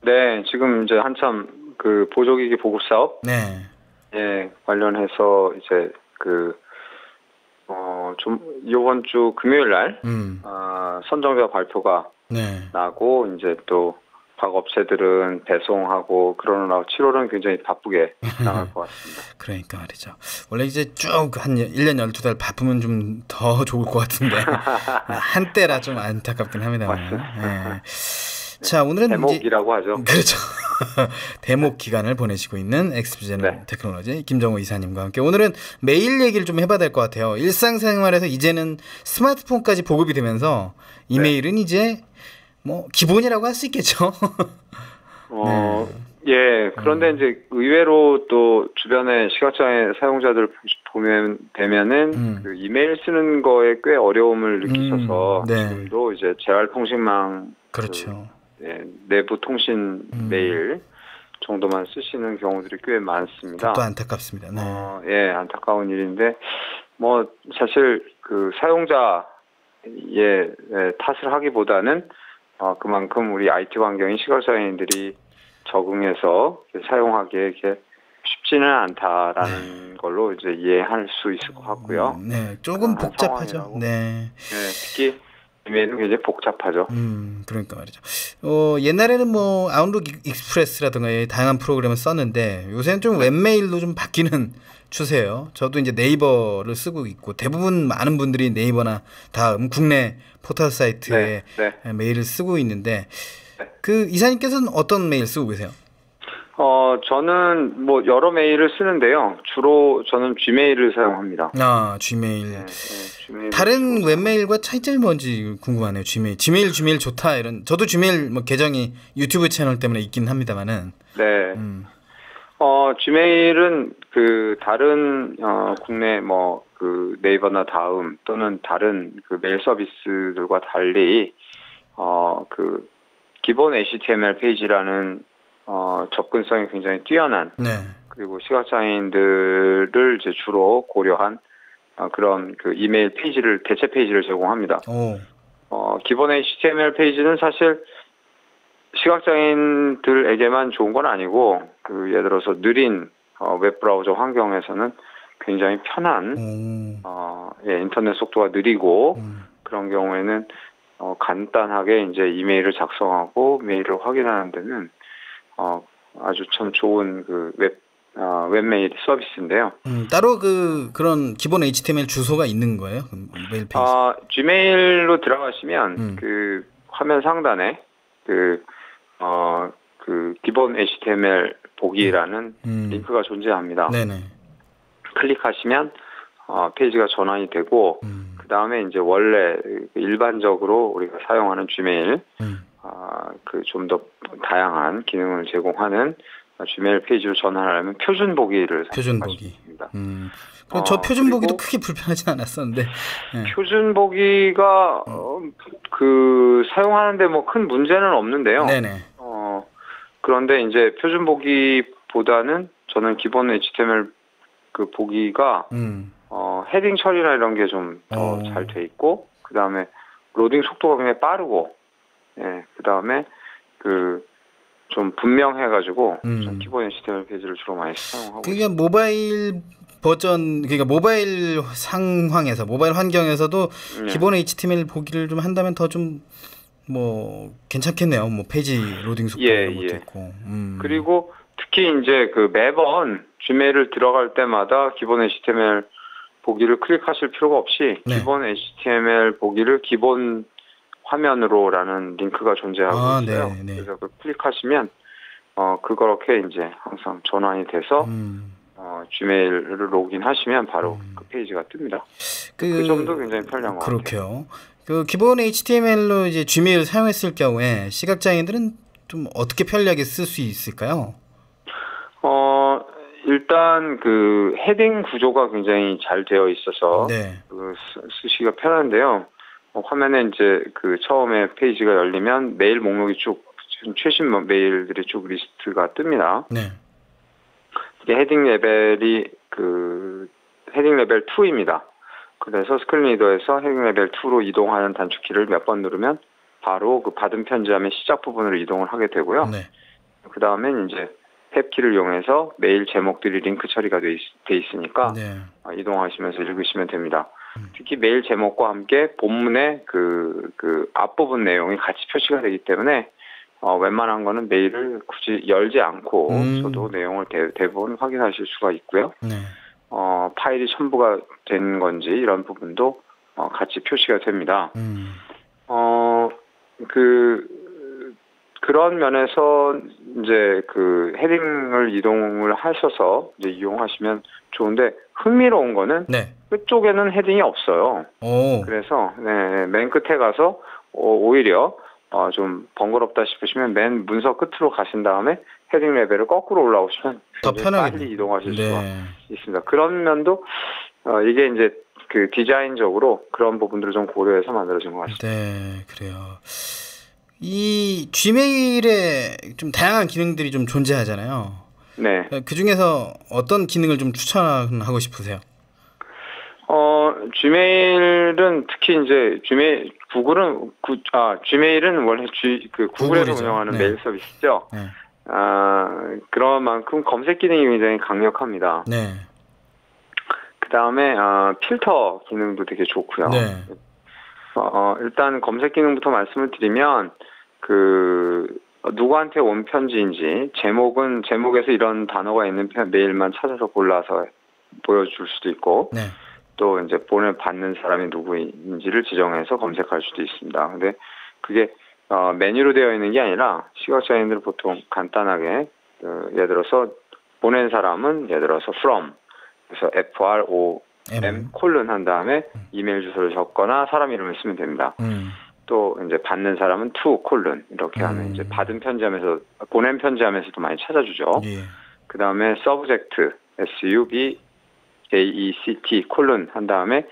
네, 지금 이제 한참 그 보조기기 보급 사업 네, 예, 관련해서 이제 그 어, 어, 좀 이번 주 금요일 날 음. 어, 선정자 발표가 네. 나고 이제 또 각 업체들은 배송하고 그러느라 7월은 굉장히 바쁘게 나갈 것 같습니다. 그러니까 말이죠. 원래 이제 쭉 한 1년 12달 바쁘면 좀 더 좋을 것 같은데 한때라 좀 안타깝긴 합니다만. 예. 자, 오늘은 대목이라고 하죠. 그렇죠. 대목 기간을 보내시고 있는 엑스비전 네. 테크놀로지 김정호 이사님과 함께 오늘은 메일 얘기를 좀 해봐야 될 것 같아요. 일상생활에서 이제는 스마트폰까지 보급이 되면서 이메일은 이제 뭐 기본이라고 할 수 있겠죠. 어, 예. 그런데 음. 이제 의외로 또 주변에 시각장애 사용자들 보- 보면 되면은 음. 그 이메일 쓰는 거에 꽤 어려움을 느끼셔서 음, 네. 지금도 이제 재활통신망 그렇죠. 예, 내부 통신 음. 메일 정도만 쓰시는 경우들이 꽤 많습니다. 그것도 안타깝습니다. 네. 어, 예, 안타까운 일인데 뭐 사실 그 사용자의 예, 탓을 하기보다는 어, 그만큼 우리 IT 환경인 시각장애인들이 적응해서 사용하기에 이렇게 쉽지는 않다라는 걸로 이제 이해할 수 있을 것 같고요. 음, 네, 조금 아, 복잡하죠. 상황이라고. 네. 예, 특히 이메일은 굉장히 복잡하죠. 음, 그러니까 말이죠. 어, 옛날에는 뭐 아웃룩 익스프레스라든가 이 다양한 프로그램을 썼는데 요새는 좀 웹메일로 좀 바뀌는 추세예요. 저도 이제 네이버를 쓰고 있고 대부분 많은 분들이 네이버나 다음 국내 포털 사이트에 네, 네. 메일을 쓰고 있는데 그 이사님께서는 어떤 메일 쓰고 계세요? 어, 저는 뭐 여러 메일을 쓰는데요. 주로 저는 G메일을 사용합니다. 아, Gmail. 네, 네, G메일 다른 웹메일과 차이점이 뭔지 궁금하네요. Gmail. Gmail, Gmail 좋다 이런. 저도 Gmail 뭐 계정이 유튜브 채널 때문에 있긴 합니다만은. 네. 음. 어, G메일은 그 다른 어, 국내 뭐 그 네이버나 다음 또는 다른 그 메일 서비스들과 달리 어, 그 기본 HTML 페이지라는 어, 접근성이 굉장히 뛰어난 네. 그리고 시각장애인들을 이제 주로 고려한 어, 그런 그 이메일 페이지를 대체 페이지를 제공합니다. 오. 어, 기본 HTML 페이지는 사실 시각장애인들에게만 좋은 건 아니고, 그, 예를 들어서 느린, 어, 웹 브라우저 환경에서는 굉장히 편한, 오. 어, 예, 인터넷 속도가 느리고, 음. 그런 경우에는, 어, 간단하게 이제 이메일을 작성하고 메일을 확인하는 데는, 어, 아주 참 좋은 그 웹, 어, 웹메일 서비스인데요. 음, 따로 그 그런 기본 HTML 주소가 있는 거예요? 그 메일 페이지. 아, Gmail로 들어가시면 음. 그 화면 상단에 그, 어, 그 기본 HTML 보기라는 음. 링크가 존재합니다. 네네. 클릭하시면 어, 페이지가 전환이 되고 음. 그 다음에 이제 원래 일반적으로 우리가 사용하는 Gmail 음. 아, 그 좀 더 다양한 기능을 제공하는 Gmail 페이지로 전환하려면 표준 보기를 표준 보기. 음. 어, 저 표준 보기도 크게 불편하진 않았었는데. 네. 표준 보기가 어, 그 사용하는데 뭐 큰 문제는 없는데요. 네네. 어, 그런데 이제 표준 보기보다는 저는 기본 HTML 그 보기가 음. 어, 헤딩 처리나 이런 게 좀더 어. 잘돼 있고 그 다음에 로딩 속도가 굉장히 빠르고 예, 그 다음에 그 좀 분명해가지고 음. 전 기본 HTML 페이지를 주로 많이 사용하고 그러니까 모바일 버전 그러니까 모바일 상황에서 모바일 환경에서도 있습니다. 예. 기본 HTML 보기를 좀 한다면 더 좀 뭐 괜찮겠네요. 뭐 페이지 로딩 속도 예, 이런 것도 예. 있고. 음. 그리고 특히 이제 그 매번 Gmail을 들어갈 때마다 기본 HTML 보기를 클릭하실 필요가 없이 네. 기본 HTML 보기를 기본 화면으로라는 링크가 존재하고 아, 있어요. 네, 네. 그래서 그 클릭하시면 어 그렇게 이제 항상 전환이 돼서 음. 어 Gmail을 로그인하시면 바로 음. 그 페이지가 뜹니다. 그, 그 점도 굉장히 편리한 것 같아요. 그렇게요. 그 기본 HTML로 이제 Gmail 사용했을 경우에 시각장애인들은 좀 어떻게 편리하게 쓸 수 있을까요? 어 일단 그 heading 구조가 굉장히 잘 되어 있어서 네. 그 쓰- 쓰시기가 편한데요. 어, 화면에 이제 그 처음에 페이지가 열리면 메일 목록이 쭉 최신 뭐 메일들이 쭉 리스트가 뜹니다. 네. 이게 heading level이 그 heading level 2입니다. 그래서 screen reader에서 heading level 2로 이동하는 단축키를 몇 번 누르면 바로 그 받은 편지함의 시작 부분으로 이동을 하게 되고요. 네. 그 다음엔 이제 탭키를 이용해서 메일 제목들이 링크 처리가 돼, 있, 돼 있으니까 네. 아, 이동하시면서 읽으시면 됩니다. 특히 메일 제목과 함께 본문의 그, 그 앞부분 내용이 같이 표시가 되기 때문에 어, 웬만한 거는 메일을 굳이 열지 않고 음. 저도 내용을 대, 대부분 확인하실 수가 있고요. 네. 어, 파일이 첨부가 된 건지 이런 부분도 어, 같이 표시가 됩니다. 음. 어, 그, 그런 면에서 이제 그 헤딩을 이동을 하셔서 이제 이용하시면 좋은데 흥미로운 거는 네. 끝쪽에는 헤딩이 없어요. 오. 그래서 네, 맨 끝에 가서 어, 오히려 어, 좀 번거롭다 싶으시면 맨 문서 끝으로 가신 다음에 헤딩 레벨을 거꾸로 올라오시면 더 편하게 빨리 이동하실 수가 네. 있습니다. 그런 면도 어, 이게 이제 그 디자인적으로 그런 부분들을 좀 고려해서 만들어진 것 같습니다. 네, 그래요. 이 Gmail에 좀 다양한 기능들이 좀 존재하잖아요. 네. 그 중에서 어떤 기능을 좀 추천하고 싶으세요? 어, Gmail은 특히 이제 Gmail, 구글은, 구, 아, Gmail은 원래 G, 그 구글에서 구글이죠. 운영하는 네. 메일 서비스죠. 네. 아, 그런 만큼 검색 기능이 굉장히 강력합니다. 네. 그 다음에, 아, 필터 기능도 되게 좋고요. 네. 어, 일단 검색 기능부터 말씀을 드리면, 그, 누구한테 온 편지인지, 제목은, 제목에서 이런 단어가 있는 편- 메일만 찾아서 골라서 보여줄 수도 있고, 네. 또 이제 보내 받는 사람이 누구인지를 지정해서 검색할 수도 있습니다. 근데 그게 어, 메뉴로 되어 있는 게 아니라 시각장애인들은 보통 간단하게 그 예를 들어서 보낸 사람은 예를 들어서 from 그래서 F R O M M. 콜론 한 다음에 이메일 주소를 적거나 사람 이름을 쓰면 됩니다. 음. 또 이제 받는 사람은 to 콜론 이렇게 하면 음. 이제 받은 편지하면서 보낸 편지하면서도 많이 찾아주죠. 예. 그 다음에 subject, sub, aect, 콜론 한 다음에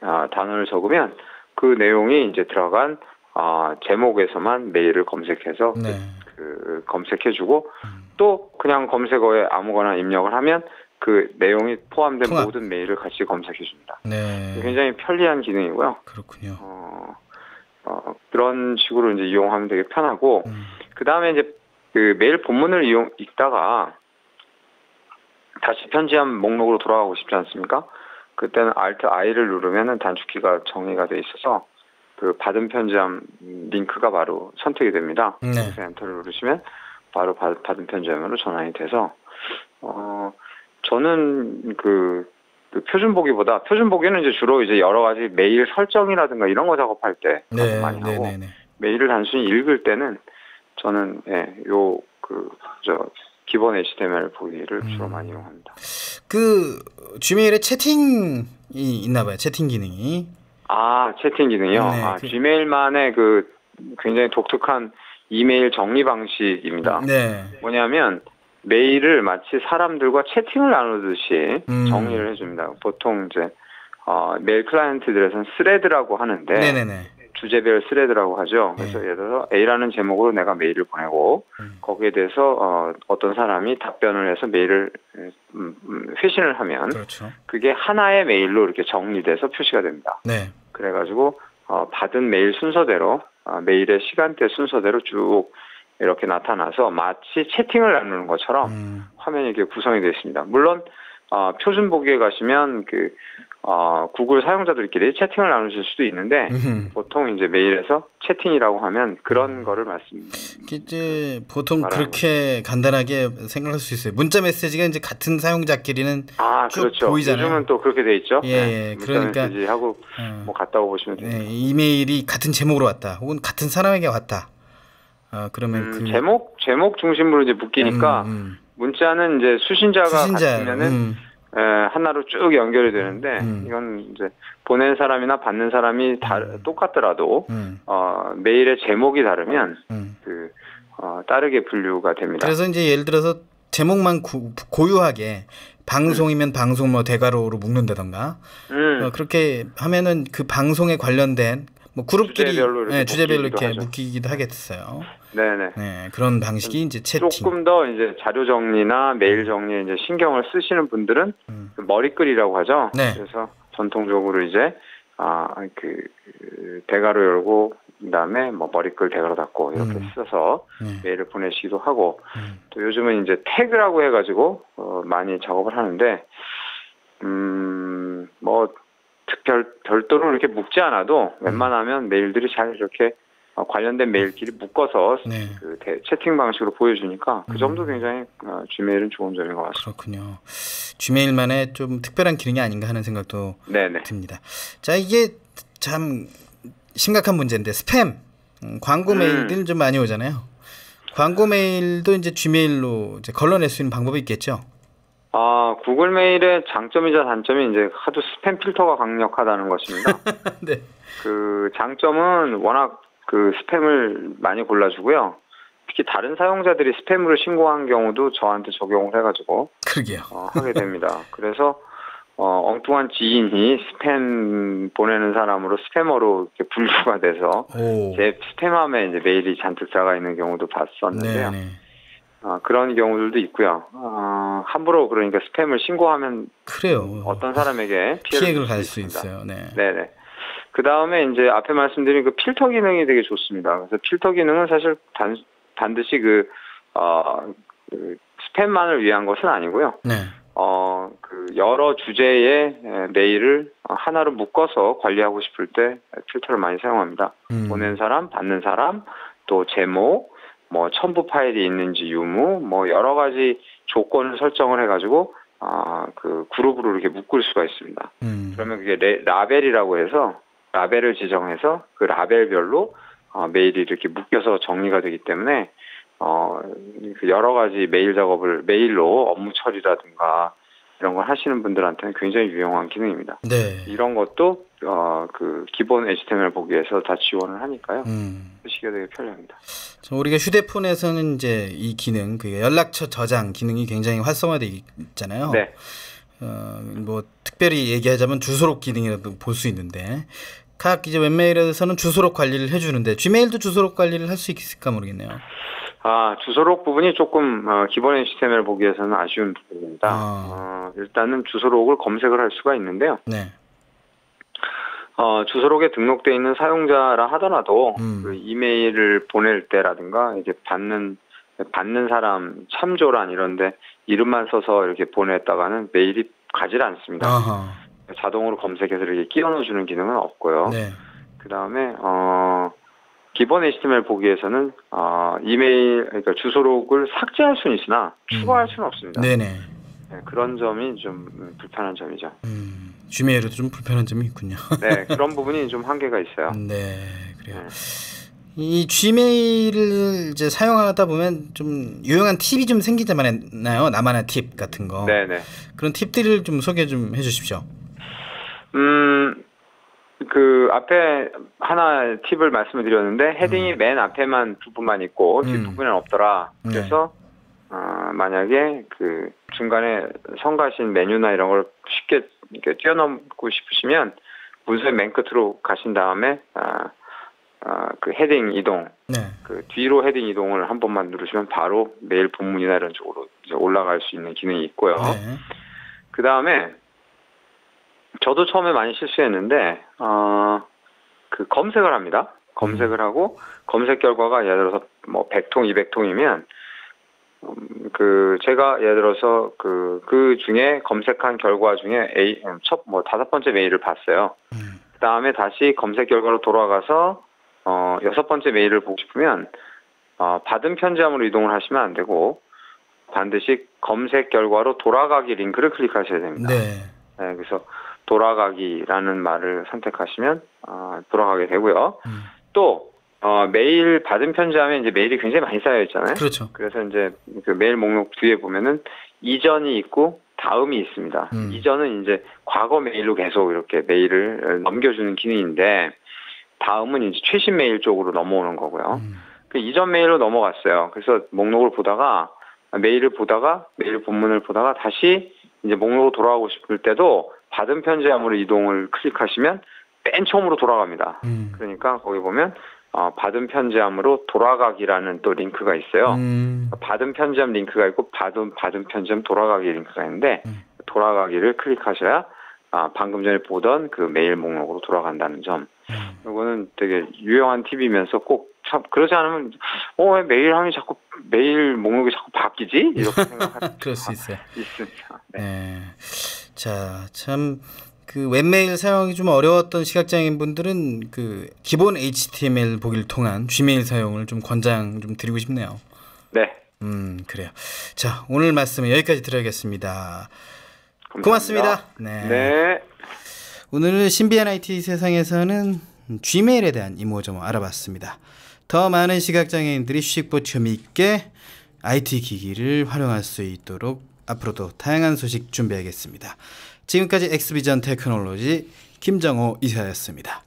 아, 단어를 적으면 그 내용이 이제 들어간 아, 제목에서만 메일을 검색해서 네. 그 검색해주고 음. 또 그냥 검색어에 아무거나 입력을 하면 그 내용이 포함된 통합. 모든 메일을 같이 검색해줍니다. 네. 굉장히 편리한 기능이고요. 그렇군요. 어, 어, 그런 식으로 이제 이용하면 되게 편하고 음. 그 다음에 이제 그 메일 본문을 이용 읽다가 다시 편지함 목록으로 돌아가고 싶지 않습니까? 그때는 Alt I를 누르면은 단축키가 정의가 돼 있어서 그 받은 편지함 링크가 바로 선택이 됩니다. 네. 그래서 엔터를 누르시면 바로 받, 받은 편지함으로 전환이 돼서 어 저는 그, 그 표준 보기보다 표준 보기는 이제 주로 이제 여러 가지 메일 설정이라든가 이런 거 작업할 때 네. 많이 네. 하고 네. 네. 메일을 단순히 읽을 때는 저는 예, 요그저 기본 HTML 보기를 주로 음. 많이 이용합니다. 그 Gmail에 채팅이 있나 봐요. 채팅 기능이. 아 채팅 기능이요. 네, 아, 그- Gmail만의 그 굉장히 독특한 이메일 정리 방식입니다. 네. 뭐냐면 메일을 마치 사람들과 채팅을 나누듯이 음. 정리를 해줍니다. 보통 이제 어, 메일 클라이언트들에서는 thread라고 하는데 네, 네, 네. 주제별 thread라고 하죠. 그래서 네. 예를 들어서 A라는 제목으로 내가 메일을 보내고 음. 거기에 대해서 어, 어떤 사람이 답변을 해서 메일을 음, 음, 회신을 하면 그렇죠. 그게 하나의 메일로 이렇게 정리돼서 표시가 됩니다. 네. 그래가지고 어, 받은 메일 순서대로 어, 메일의 시간대 순서대로 쭉 이렇게 나타나서 마치 채팅을 나누는 것처럼 음. 화면이 이렇게 구성이 되어 있습니다. 물론 어, 표준 보기에 가시면 그 어, 구글 사용자들끼리 채팅을 나누실 수도 있는데 음. 보통 이제 메일에서 채팅이라고 하면 그런 거를 말씀. 이제 보통 그렇게 간단하게 생각할 수 있어요. 문자 메시지가 이제 같은 사용자끼리는 아 쭉 그렇죠. 보이잖아요. 요즘은 또 그렇게 돼 있죠. 예, 예. 문자 그러니까- 메시지하고 어, 뭐 갔다 오시면 됩니다. 네, 이메일이 같은 제목으로 왔다. 혹은 같은 사람에게 왔다. 어, 그러면 음, 그 제목 제목 중심으로 이제 묶이니까 음, 음. 문자는 이제 수신자가 수신자 같으면은 음, 에, 하나로 쭉 연결이 되는데 음. 이건 이제 보낸 사람이나 받는 사람이 다 음. 똑같더라도 음, 어, 메일의 제목이 다르면 음. 그 어, 다르게 분류가 됩니다. 그래서 이제 예를 들어서 제목만 구- 고유하게 방송이면 방송 뭐 대괄호로 묶는다던가 음, 어, 그렇게 하면은 그 방송에 관련된 뭐 그룹끼리 주제별로 이렇게 네, 주제별로 이렇게. 묶이기도 하겠어요. 네네. 네, 그런 방식이 이제 채팅. 조금 더 이제 자료 정리나 메일 정리에 이제 신경을 쓰시는 분들은 음. 그 머리글이라고 하죠. 네. 그래서 전통적으로 이제 아그 그 대괄호 열고 그다음에 뭐 머리글 대괄호 닫고 이렇게 음. 써서 네. 메일을 보내시기도 하고 음. 또 요즘은 이제 태그라고 해가지고 어, 많이 작업을 하는데 음뭐 별, 별도로 이렇게 묶지 않아도 웬만하면 메일들이 잘 이렇게 어, 관련된 메일끼리 묶어서 네. 그 대- 채팅 방식으로 보여주니까 그 음. 점도 굉장히 어, Gmail은 좋은 점인 것 같습니다. 그렇군요. Gmail만의 좀 특별한 기능이 아닌가 하는 생각도 네네. 듭니다. 자 이게 참 심각한 문제인데 스팸 음, 광고 음. 메일들 좀 많이 오잖아요. 광고 메일도 이제 Gmail로 이제 걸러낼 수 있는 방법이 있겠죠. 아, 구글 메일의 장점이자 단점이 이제 하도 스팸 필터가 강력하다는 것입니다. 네. 그 장점은 워낙 그 스팸을 많이 골라주고요. 특히 다른 사용자들이 스팸으로 신고한 경우도 저한테 적용을 해가지고 그러게요. 어, 하게 됩니다. 그래서 어, 엉뚱한 지인이 스팸 보내는 사람으로 스패머로 이렇게 분류가 돼서 오. 제 스팸함에 이제 메일이 잔뜩 들어가 있는 경우도 봤었는데요. 네네. 어, 그런 경우들도 있고요. 어, 함부로 그러니까 스팸을 신고하면 그래요. 어떤 사람에게 피해를, 피해를 줄갈 수. 있어요. 네. 네네. 그 다음에 이제 앞에 말씀드린 그 필터 기능이 되게 좋습니다. 그래서 필터 기능은 사실 단, 반드시 그, 어, 그 스팸만을 위한 것은 아니고요. 네. 어, 그 여러 주제의 에, 메일을 하나로 묶어서 관리하고 싶을 때 필터를 많이 사용합니다. 음. 보낸 사람, 받는 사람, 또 제목, 뭐 첨부 파일이 있는지 유무, 뭐 여러 가지 조건을 설정을 해가지고 아, 그 그룹으로 이렇게 묶을 수가 있습니다. 음. 그러면 그게 레- 라벨이라고 해서 라벨을 지정해서 그 라벨별로 어, 메일이 이렇게 묶여서 정리가 되기 때문에 어, 그 여러 가지 메일 작업을 메일로 업무 처리라든가 이런 걸 하시는 분들한테는 굉장히 유용한 기능입니다. 네. 이런 것도 어, 그 기본 HTML 보기에서 다 지원을 하니까요. 음. 쓰시기가 되게 편리합니다. 저 우리가 휴대폰에서는 이제 이 기능, 그 연락처 저장 기능이 굉장히 활성화돼 있잖아요. 네. 어, 뭐 특별히 얘기하자면 주소록 기능이라도 볼 수 있는데 각 이제 웹메일에서는 주소록 관리를 해주는데 Gmail도 주소록 관리를 할 수 있을까 모르겠네요. 아, 주소록 부분이 조금 어, 기본 HTML 보기에서는 아쉬운 부분입니다. 아. 어, 일단은 주소록을 검색을 할 수가 있는데요. 네. 어, 주소록에 등록돼 있는 사용자라 하더라도 음. 그 이메일을 보낼 때라든가 이제 받는 받는 사람 참조란 이런데 이름만 써서 이렇게 보냈다가는 메일이 가질 않습니다. 아하. 자동으로 검색해서 이렇게 끼워 넣어주는 기능은 없고요. 네. 그 다음에 어, 기본 HTML 보기에서는 어, 이메일 그러니까 주소록을 삭제할 수는 있으나 추가할 수는 없습니다. 음. 네네. 네, 그런 점이 좀 음, 불편한 점이죠. 음, Gmail에도 좀 불편한 점이 있군요. 네, 그런 부분이 좀 한계가 있어요. 네, 그래요. 네. 이 Gmail을 이제 사용하다 보면 좀 유용한 팁이 좀 생기잖아요. 나만의 팁 같은 거. 네, 네. 그런 팁들을 좀 소개 좀 해주십시오. 음, 그 앞에 하나 팁을 말씀을 드렸는데 헤딩이 맨 앞에만 부분만 있고 음. 뒷부분은 없더라. 네. 그래서 어, 만약에 그 중간에 성가신 메뉴나 이런 걸 쉽게 이렇게 뛰어넘고 싶으시면 문서의 맨 끝으로 가신 다음에 아, 아, 그 헤딩 이동, 네. 그 뒤로 헤딩 이동을 한 번만 누르시면 바로 메일 본문이나 이런 쪽으로 이제 올라갈 수 있는 기능이 있고요. 네. 그 다음에 저도 처음에 많이 실수했는데 어, 그 검색을 합니다. 검색을 하고 검색 결과가 예를 들어서 뭐 100통, 200통이면 음, 그 제가 예를 들어서 그, 그 중에 검색한 결과 중에 A 음, 첫뭐 다섯 번째 메일을 봤어요. 음. 그 다음에 다시 검색 결과로 돌아가서 어, 여섯 번째 메일을 보고 싶으면 어, 받은 편지함으로 이동을 하시면 안 되고 반드시 검색 결과로 돌아가기 링크를 클릭하셔야 됩니다. 네. 네, 그래서 돌아가기라는 말을 선택하시면 어, 돌아가게 되고요. 음. 또 어, 메일 받은 편지함에 이제 메일이 굉장히 많이 쌓여 있잖아요. 그렇죠. 그래서 이제 그 메일 목록 뒤에 보면은 이전이 있고 다음이 있습니다. 음. 이전은 이제 과거 메일로 계속 이렇게 메일을 넘겨주는 기능인데 다음은 이제 최신 메일 쪽으로 넘어오는 거고요. 음. 그 이전 메일로 넘어갔어요. 그래서 목록을 보다가 메일을 보다가 메일 본문을 보다가 다시 이제 목록으로 돌아가고 싶을 때도 받은 편지함으로 이동을 클릭하시면 맨 처음으로 돌아갑니다. 음. 그러니까 거기 보면 어, 받은 편지함으로 돌아가기라는 또 링크가 있어요. 음. 받은 편지함 링크가 있고 받은 받은 편지함 돌아가기 링크가 있는데 음. 돌아가기를 클릭하셔야 아, 방금 전에 보던 그 메일 목록으로 돌아간다는 점. 음. 이거는 되게 유용한 팁이면서 꼭 참 그러지 않으면 어 왜 메일 함이 자꾸 메일 목록이 자꾸 바뀌지 이렇게 생각할 그럴 수 있어요. 수 있습니다. 네. 네. 자, 참 그 웹메일 사용이 좀 어려웠던 시각장애인 분들은 그 기본 HTML 보기를 통한 G메일 사용을 좀 권장 좀 드리고 싶네요. 네. 음, 그래요. 자, 오늘 말씀은 여기까지 드려야겠습니다. 감사합니다. 고맙습니다. 네. 네. 오늘은 신비한 IT 세상에서는 G메일에 대한 이모저모 알아봤습니다. 더 많은 시각장애인들이 쉽고 재미있게 IT 기기를 활용할 수 있도록 앞으로도 다양한 소식 준비하겠습니다. 지금까지 엑스비전 테크놀로지 김정호 이사였습니다.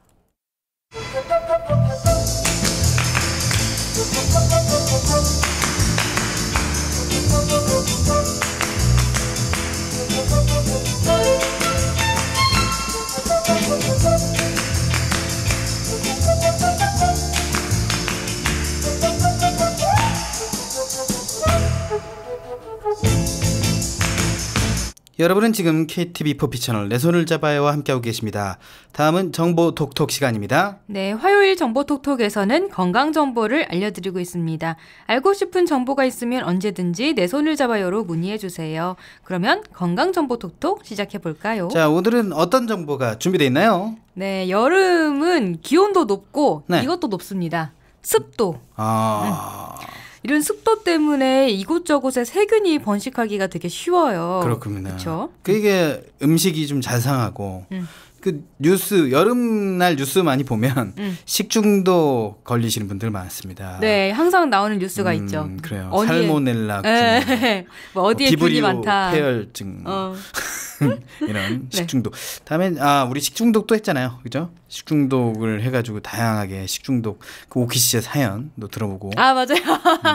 여러분은 지금 KTV 포피 채널 내 손을 잡아요와 함께하고 계십니다. 다음은 정보 톡톡 시간입니다. 네, 화요일 정보 톡톡에서는 건강 정보를 알려드리고 있습니다. 알고 싶은 정보가 있으면 언제든지 내 손을 잡아요로 문의해 주세요. 그러면 건강 정보 톡톡 시작해 볼까요? 자, 오늘은 어떤 정보가 준비되어 있나요? 네, 여름은 기온도 높고 네. 이것도 높습니다. 습도. 아, 이런 습도 때문에 이곳저곳에 세균이 번식하기가 되게 쉬워요. 그렇군요. 그렇죠. 그게 음식이 좀 잘 상하고 음. 그 뉴스 여름날 뉴스 많이 보면 음. 식중독 걸리시는 분들 많습니다. 네, 항상 나오는 뉴스가 음, 있죠. 그래요. 어디에- 살모넬라, 네. 뭐 어디에 균이 비브리오 많다. 폐혈증 어, 이런 네. 식중독. 다음에 아 우리 식중독도 했잖아요, 그죠? 식중독을 해가지고 다양하게 식중독 그 오키 씨의 사연도 들어보고 아 맞아요.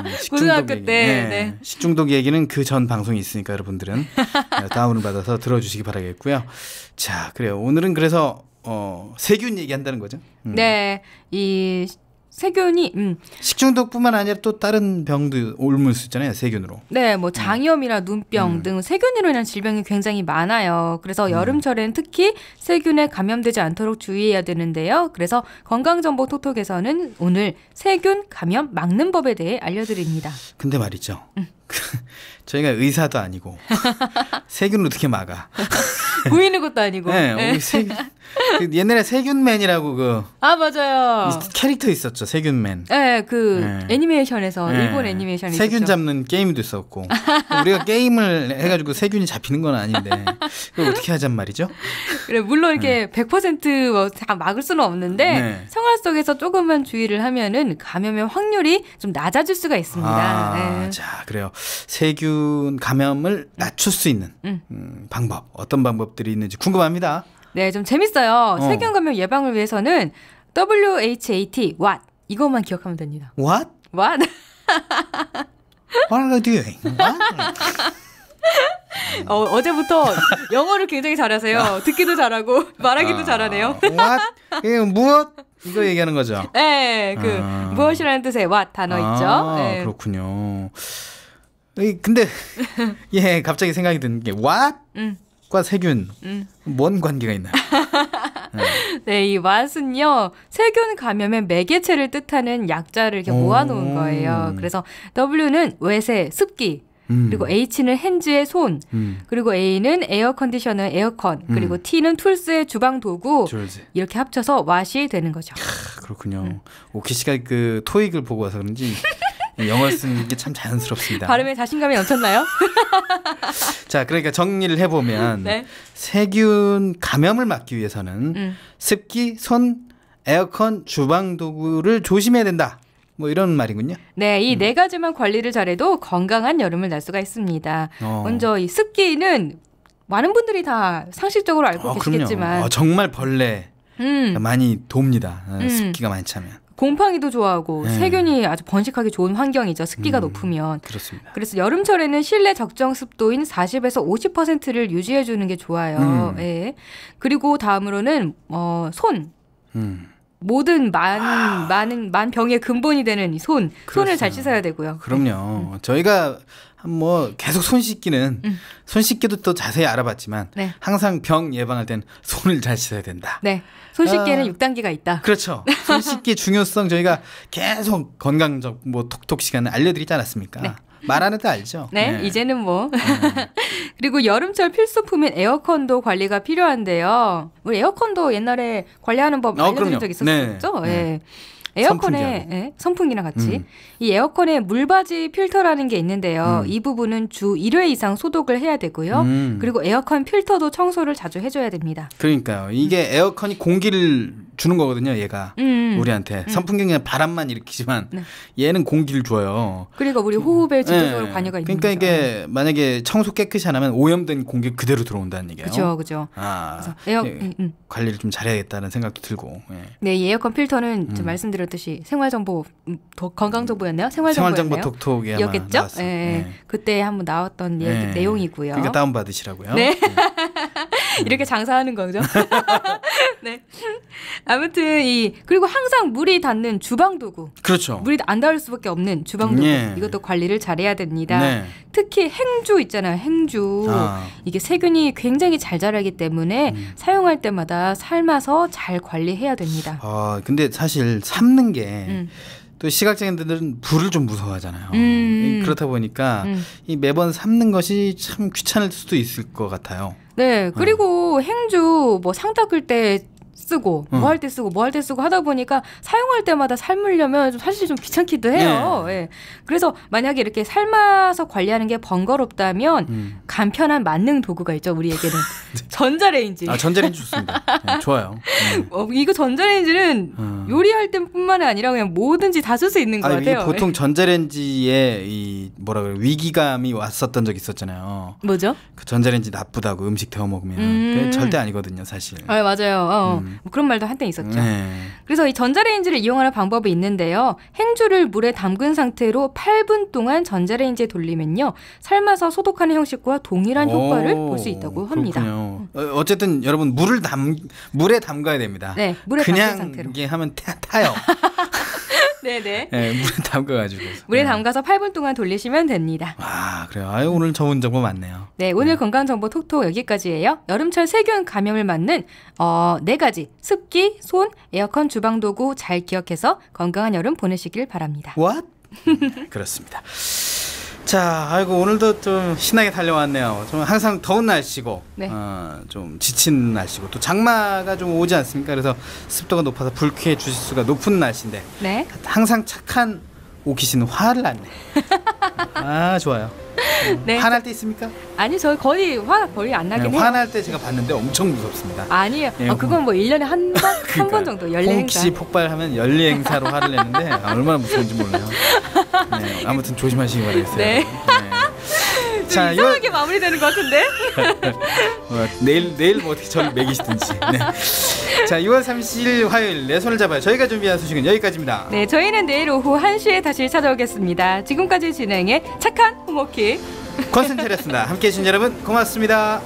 음, 식중독 고등학교 얘기. 때, 네. 네. 식중독 얘기는 그 전 방송이 있으니까 여러분들은 네, 다운을 받아서 들어주시기 바라겠고요. 자, 그래요. 오늘은 그래서 어, 세균 얘기한다는 거죠. 음. 네, 이 세균이 음, 식중독뿐만 아니라 또 다른 병도 옮을 수 있잖아요, 세균으로. 네, 뭐 장염이나 눈병 음. 등 세균으로 인한 질병이 굉장히 많아요. 그래서 여름철에는 특히 세균에 감염되지 않도록 주의해야 되는데요. 그래서 건강정보 톡톡에서는 오늘 세균 감염 막는 법에 대해 알려드립니다. 근데 말이죠. 음. 그, 저희가 의사도 아니고 세균을 어떻게 막아? 보이는 것도 아니고. 네, 네. 세균 그 옛날에 세균맨이라고 그 아 맞아요. 캐릭터 있었죠, 세균맨. 네, 그 네. 애니메이션에서 네. 일본 애니메이션이 세균 있었죠. 잡는 게임도 있었고 우리가 게임을 해가지고 세균이 잡히는 건 아닌데 그걸 어떻게 하잔 말이죠? 그래 물론 이렇게 100%다 막을 수는 없는데 네. 생활 속에서 조금만 주의를 하면은 감염의 확률이 좀 낮아질 수가 있습니다. 아, 네. 자 그래요. 세균 감염을 낮출 수 있는 음. 음, 방법 어떤 방법들이 있는지 궁금합니다. 네, 좀 재밌어요. 어. 세균 감염 예방을 위해서는 WHAT, what 이것만 기억하면 됩니다. What? what What are you doing? What? 어, 어제부터 영어를 굉장히 잘하세요. 듣기도 잘하고 말하기도 아, 잘하네요. What? 이게 무엇? 이거 얘기하는 거죠. 네, 그 아. 무엇이라는 뜻의 what 단어 아, 있죠. 네. 그렇군요. 이, 근데 예 갑자기 생각이 드는 게 what과 음, 세균 음. 뭔 관계가 있나요? 네, 이 what은요 세균 감염의 매개체를 뜻하는 약자를 이렇게 오. 모아놓은 거예요. 그래서 W는 wet의, 습기, 음, 그리고 H는 hands의 손, 음, 그리고 A는 air conditioner의 에어컨, 그리고 음. T는 tools의 주방 도구. 줄지. 이렇게 합쳐서 what이 되는 거죠. 아, 그렇군요. 음. 오키 씨가 그 토익을 보고 와서 그런지 영어 쓰는 게 참 자연스럽습니다. 발음에 자신감이 넘쳤나요? 자, 그러니까 정리를 해보면 네. 세균 감염을 막기 위해서는 음. 습기, 손, 에어컨, 주방 도구를 조심해야 된다. 뭐 이런 말이군요. 네, 이 음. 네 가지만 관리를 잘해도 건강한 여름을 날 수가 있습니다. 어. 먼저 이 습기는 많은 분들이 다 상식적으로 알고 어, 계시겠지만. 어, 정말 벌레 음, 많이 돕니다. 어, 음. 습기가 많다면. 곰팡이도 좋아하고 네. 세균이 아주 번식하기 좋은 환경이죠. 습기가 음. 높으면. 그렇습니다. 그래서 여름철에는 실내 적정 습도인 40에서 50%를 유지해 주는 게 좋아요. 음. 예. 그리고 다음으로는 어, 손. 음. 모든 만 많은 만 병의 근본이 되는 이 손. 손을 잘. 씻어야 되고요. 그럼요. 저희가 뭐 계속 손 씻기는 음. 손 씻기도 또 자세히 알아봤지만 네. 항상 병 예방할 땐 손을 잘 씻어야 된다. 네. 손 씻기에는 아. 6단계가 있다. 그렇죠. 손 씻기 중요성 저희가 계속 건강적 뭐 톡톡 시간을 알려드리지 않았습니까? 네. 말안 해도 알죠. 네, 이제는 뭐. 그리고 여름철 필수품인 에어컨도 관리가 필요한데요. 우리 에어컨도 옛날에 관리하는 법 어, 알려드린 그럼요. 적 있었죠? 네, 예. 네. 에어컨에 선풍기하고. 예, 선풍기랑 같이 음. 이 에어컨에 물받이 필터라는 게 있는데요. 음. 이 부분은 주 1회 이상 소독을 해야 되고요. 음. 그리고 에어컨 필터도 청소를 자주 해줘야 됩니다. 그러니까요. 이게 에어컨이 공기를 주는 거거든요. 얘가 음. 우리한테 선풍기는 그냥 바람만 일으키지만 네. 얘는 공기를 줘요. 그리고 우리 호흡에 직접적으로 예. 관여가 있는 그러니까 거죠. 이게 만약에 청소 깨끗이 안 하면 오염된 공기 그대로 들어온다는 얘기예요. 그죠, 그죠. 아, 에어, 예, 음, 음. 관리를 좀 잘해야겠다는 생각도 들고. 예. 네, 이 에어컨 필터는 좀 음. 말씀드렸듯이 생활 정보, 음, 더 건강 정보였나요? 생활 정보 생활정보였나요? 톡톡에 아마 이었겠죠? 나왔어요. 예, 예. 그때 한번 나왔던 얘기, 예. 내용이고요. 그러니까 다운 받으시라고요. 네. 이렇게 장사하는 거죠. 네. 아무튼 이 그리고 항상 물이 닿는 주방 도구. 그렇죠. 물이 안 닿을 수밖에 없는 주방 도구. 예. 이것도 관리를 잘해야 됩니다. 네. 특히 행주 있잖아요. 행주. 아. 이게 세균이 굉장히 잘 자라기 때문에 음. 사용할 때마다 삶아서 잘 관리해야 됩니다. 아, 근데 사실 삶는 게 음. 또 시각장애인들은 불을 좀 무서워하잖아요. 음. 그렇다 보니까 음. 이 매번 삶는 것이 참 귀찮을 수도 있을 것 같아요. 네. 그리고 행주 뭐 상 닦을 때 쓰고 어. 뭐할 때 쓰고 뭐 할 때 쓰고 하다 보니까 사용할 때마다 삶으려면 좀 사실 좀 귀찮기도 해요. 네. 예. 그래서 만약에 이렇게 삶아서 관리하는 게 번거롭다면 음. 간편한 만능 도구가 있죠 우리에게는 전자레인지. 아 전자레인지 좋습니다. 네, 좋아요. 음. 어, 이거 전자레인지는 음. 요리할 때뿐만이 아니라 그냥 뭐든지 다 쓸 수 있는 것 이게 같아요. 보통 전자레인지에 이 뭐라 그래 위기감이 왔었던 적 있었잖아요. 예. 뭐죠? 그 전자레인지 나쁘다고 음식 데워 먹으면 음. 절대 아니거든요, 사실. 아 맞아요. 어, 음. 뭐 그런 말도 한때 있었죠. 네. 그래서 이 전자레인지를 이용하는 방법이 있는데요. 행주를 물에 담근 상태로 8분 동안 전자레인지에 돌리면요. 삶아서 소독하는 형식과 동일한 효과를 오, 볼수 있다고 합니다. 그렇군요. 어, 어쨌든 여러분 물을 담 물에 담가야 됩니다. 네, 물에 담근 그냥 상태로. 이게 하면 타, 타요. 네네. 네, 물에 담가가지고. 물에 네. 담가서 8분 동안 돌리시면 됩니다. 아 그래요. 아유 오늘 좋은 정보 많네요. 네, 오늘 건강정보 톡톡 여기까지예요. 여름철 세균 감염을 막는 어, 네 가지 습기, 손, 에어컨, 주방도구 잘 기억해서 건강한 여름 보내시길 바랍니다. What? 그렇습니다. 자, 아이고 오늘도 좀 신나게 달려왔네요. 좀 항상 더운 날씨고, 네. 어, 좀 지친 날씨고, 또 장마가 좀 오지 않습니까? 그래서 습도가 높아서 불쾌해 주실 수가 높은 날씨인데 네. 항상 착한 오키 씨는 화를 안 내. 아 좋아요. 네. 화날 때 있습니까? 아니, 저 거의 화 거의 안 나긴 네, 해요. 화날 때 제가 봤는데 엄청 무섭습니다. 아니에요. 예, 어, 그건 뭐 1년에 한 번, 한번 정도 연례 홍 행사. 씨 폭발하면 연례 행사로 화를 내는데 아, 얼마나 무서운지 몰라요. 네, 아무튼 조심하시기 바라겠어요. 네. 네. 자, 이상하게 마무리되는 것 같은데? 어, 내일 내일 뭐 어떻게 저를 매기시든지. 네. 자, 6월 30일 화요일 내 손을 잡아요. 저희가 준비한 소식은 여기까지입니다. 네, 저희는 내일 오후 1시에 다시 찾아오겠습니다. 지금까지 진행해 착한 호모키. 권순철이었습니다. 함께해 주신 여러분 고맙습니다.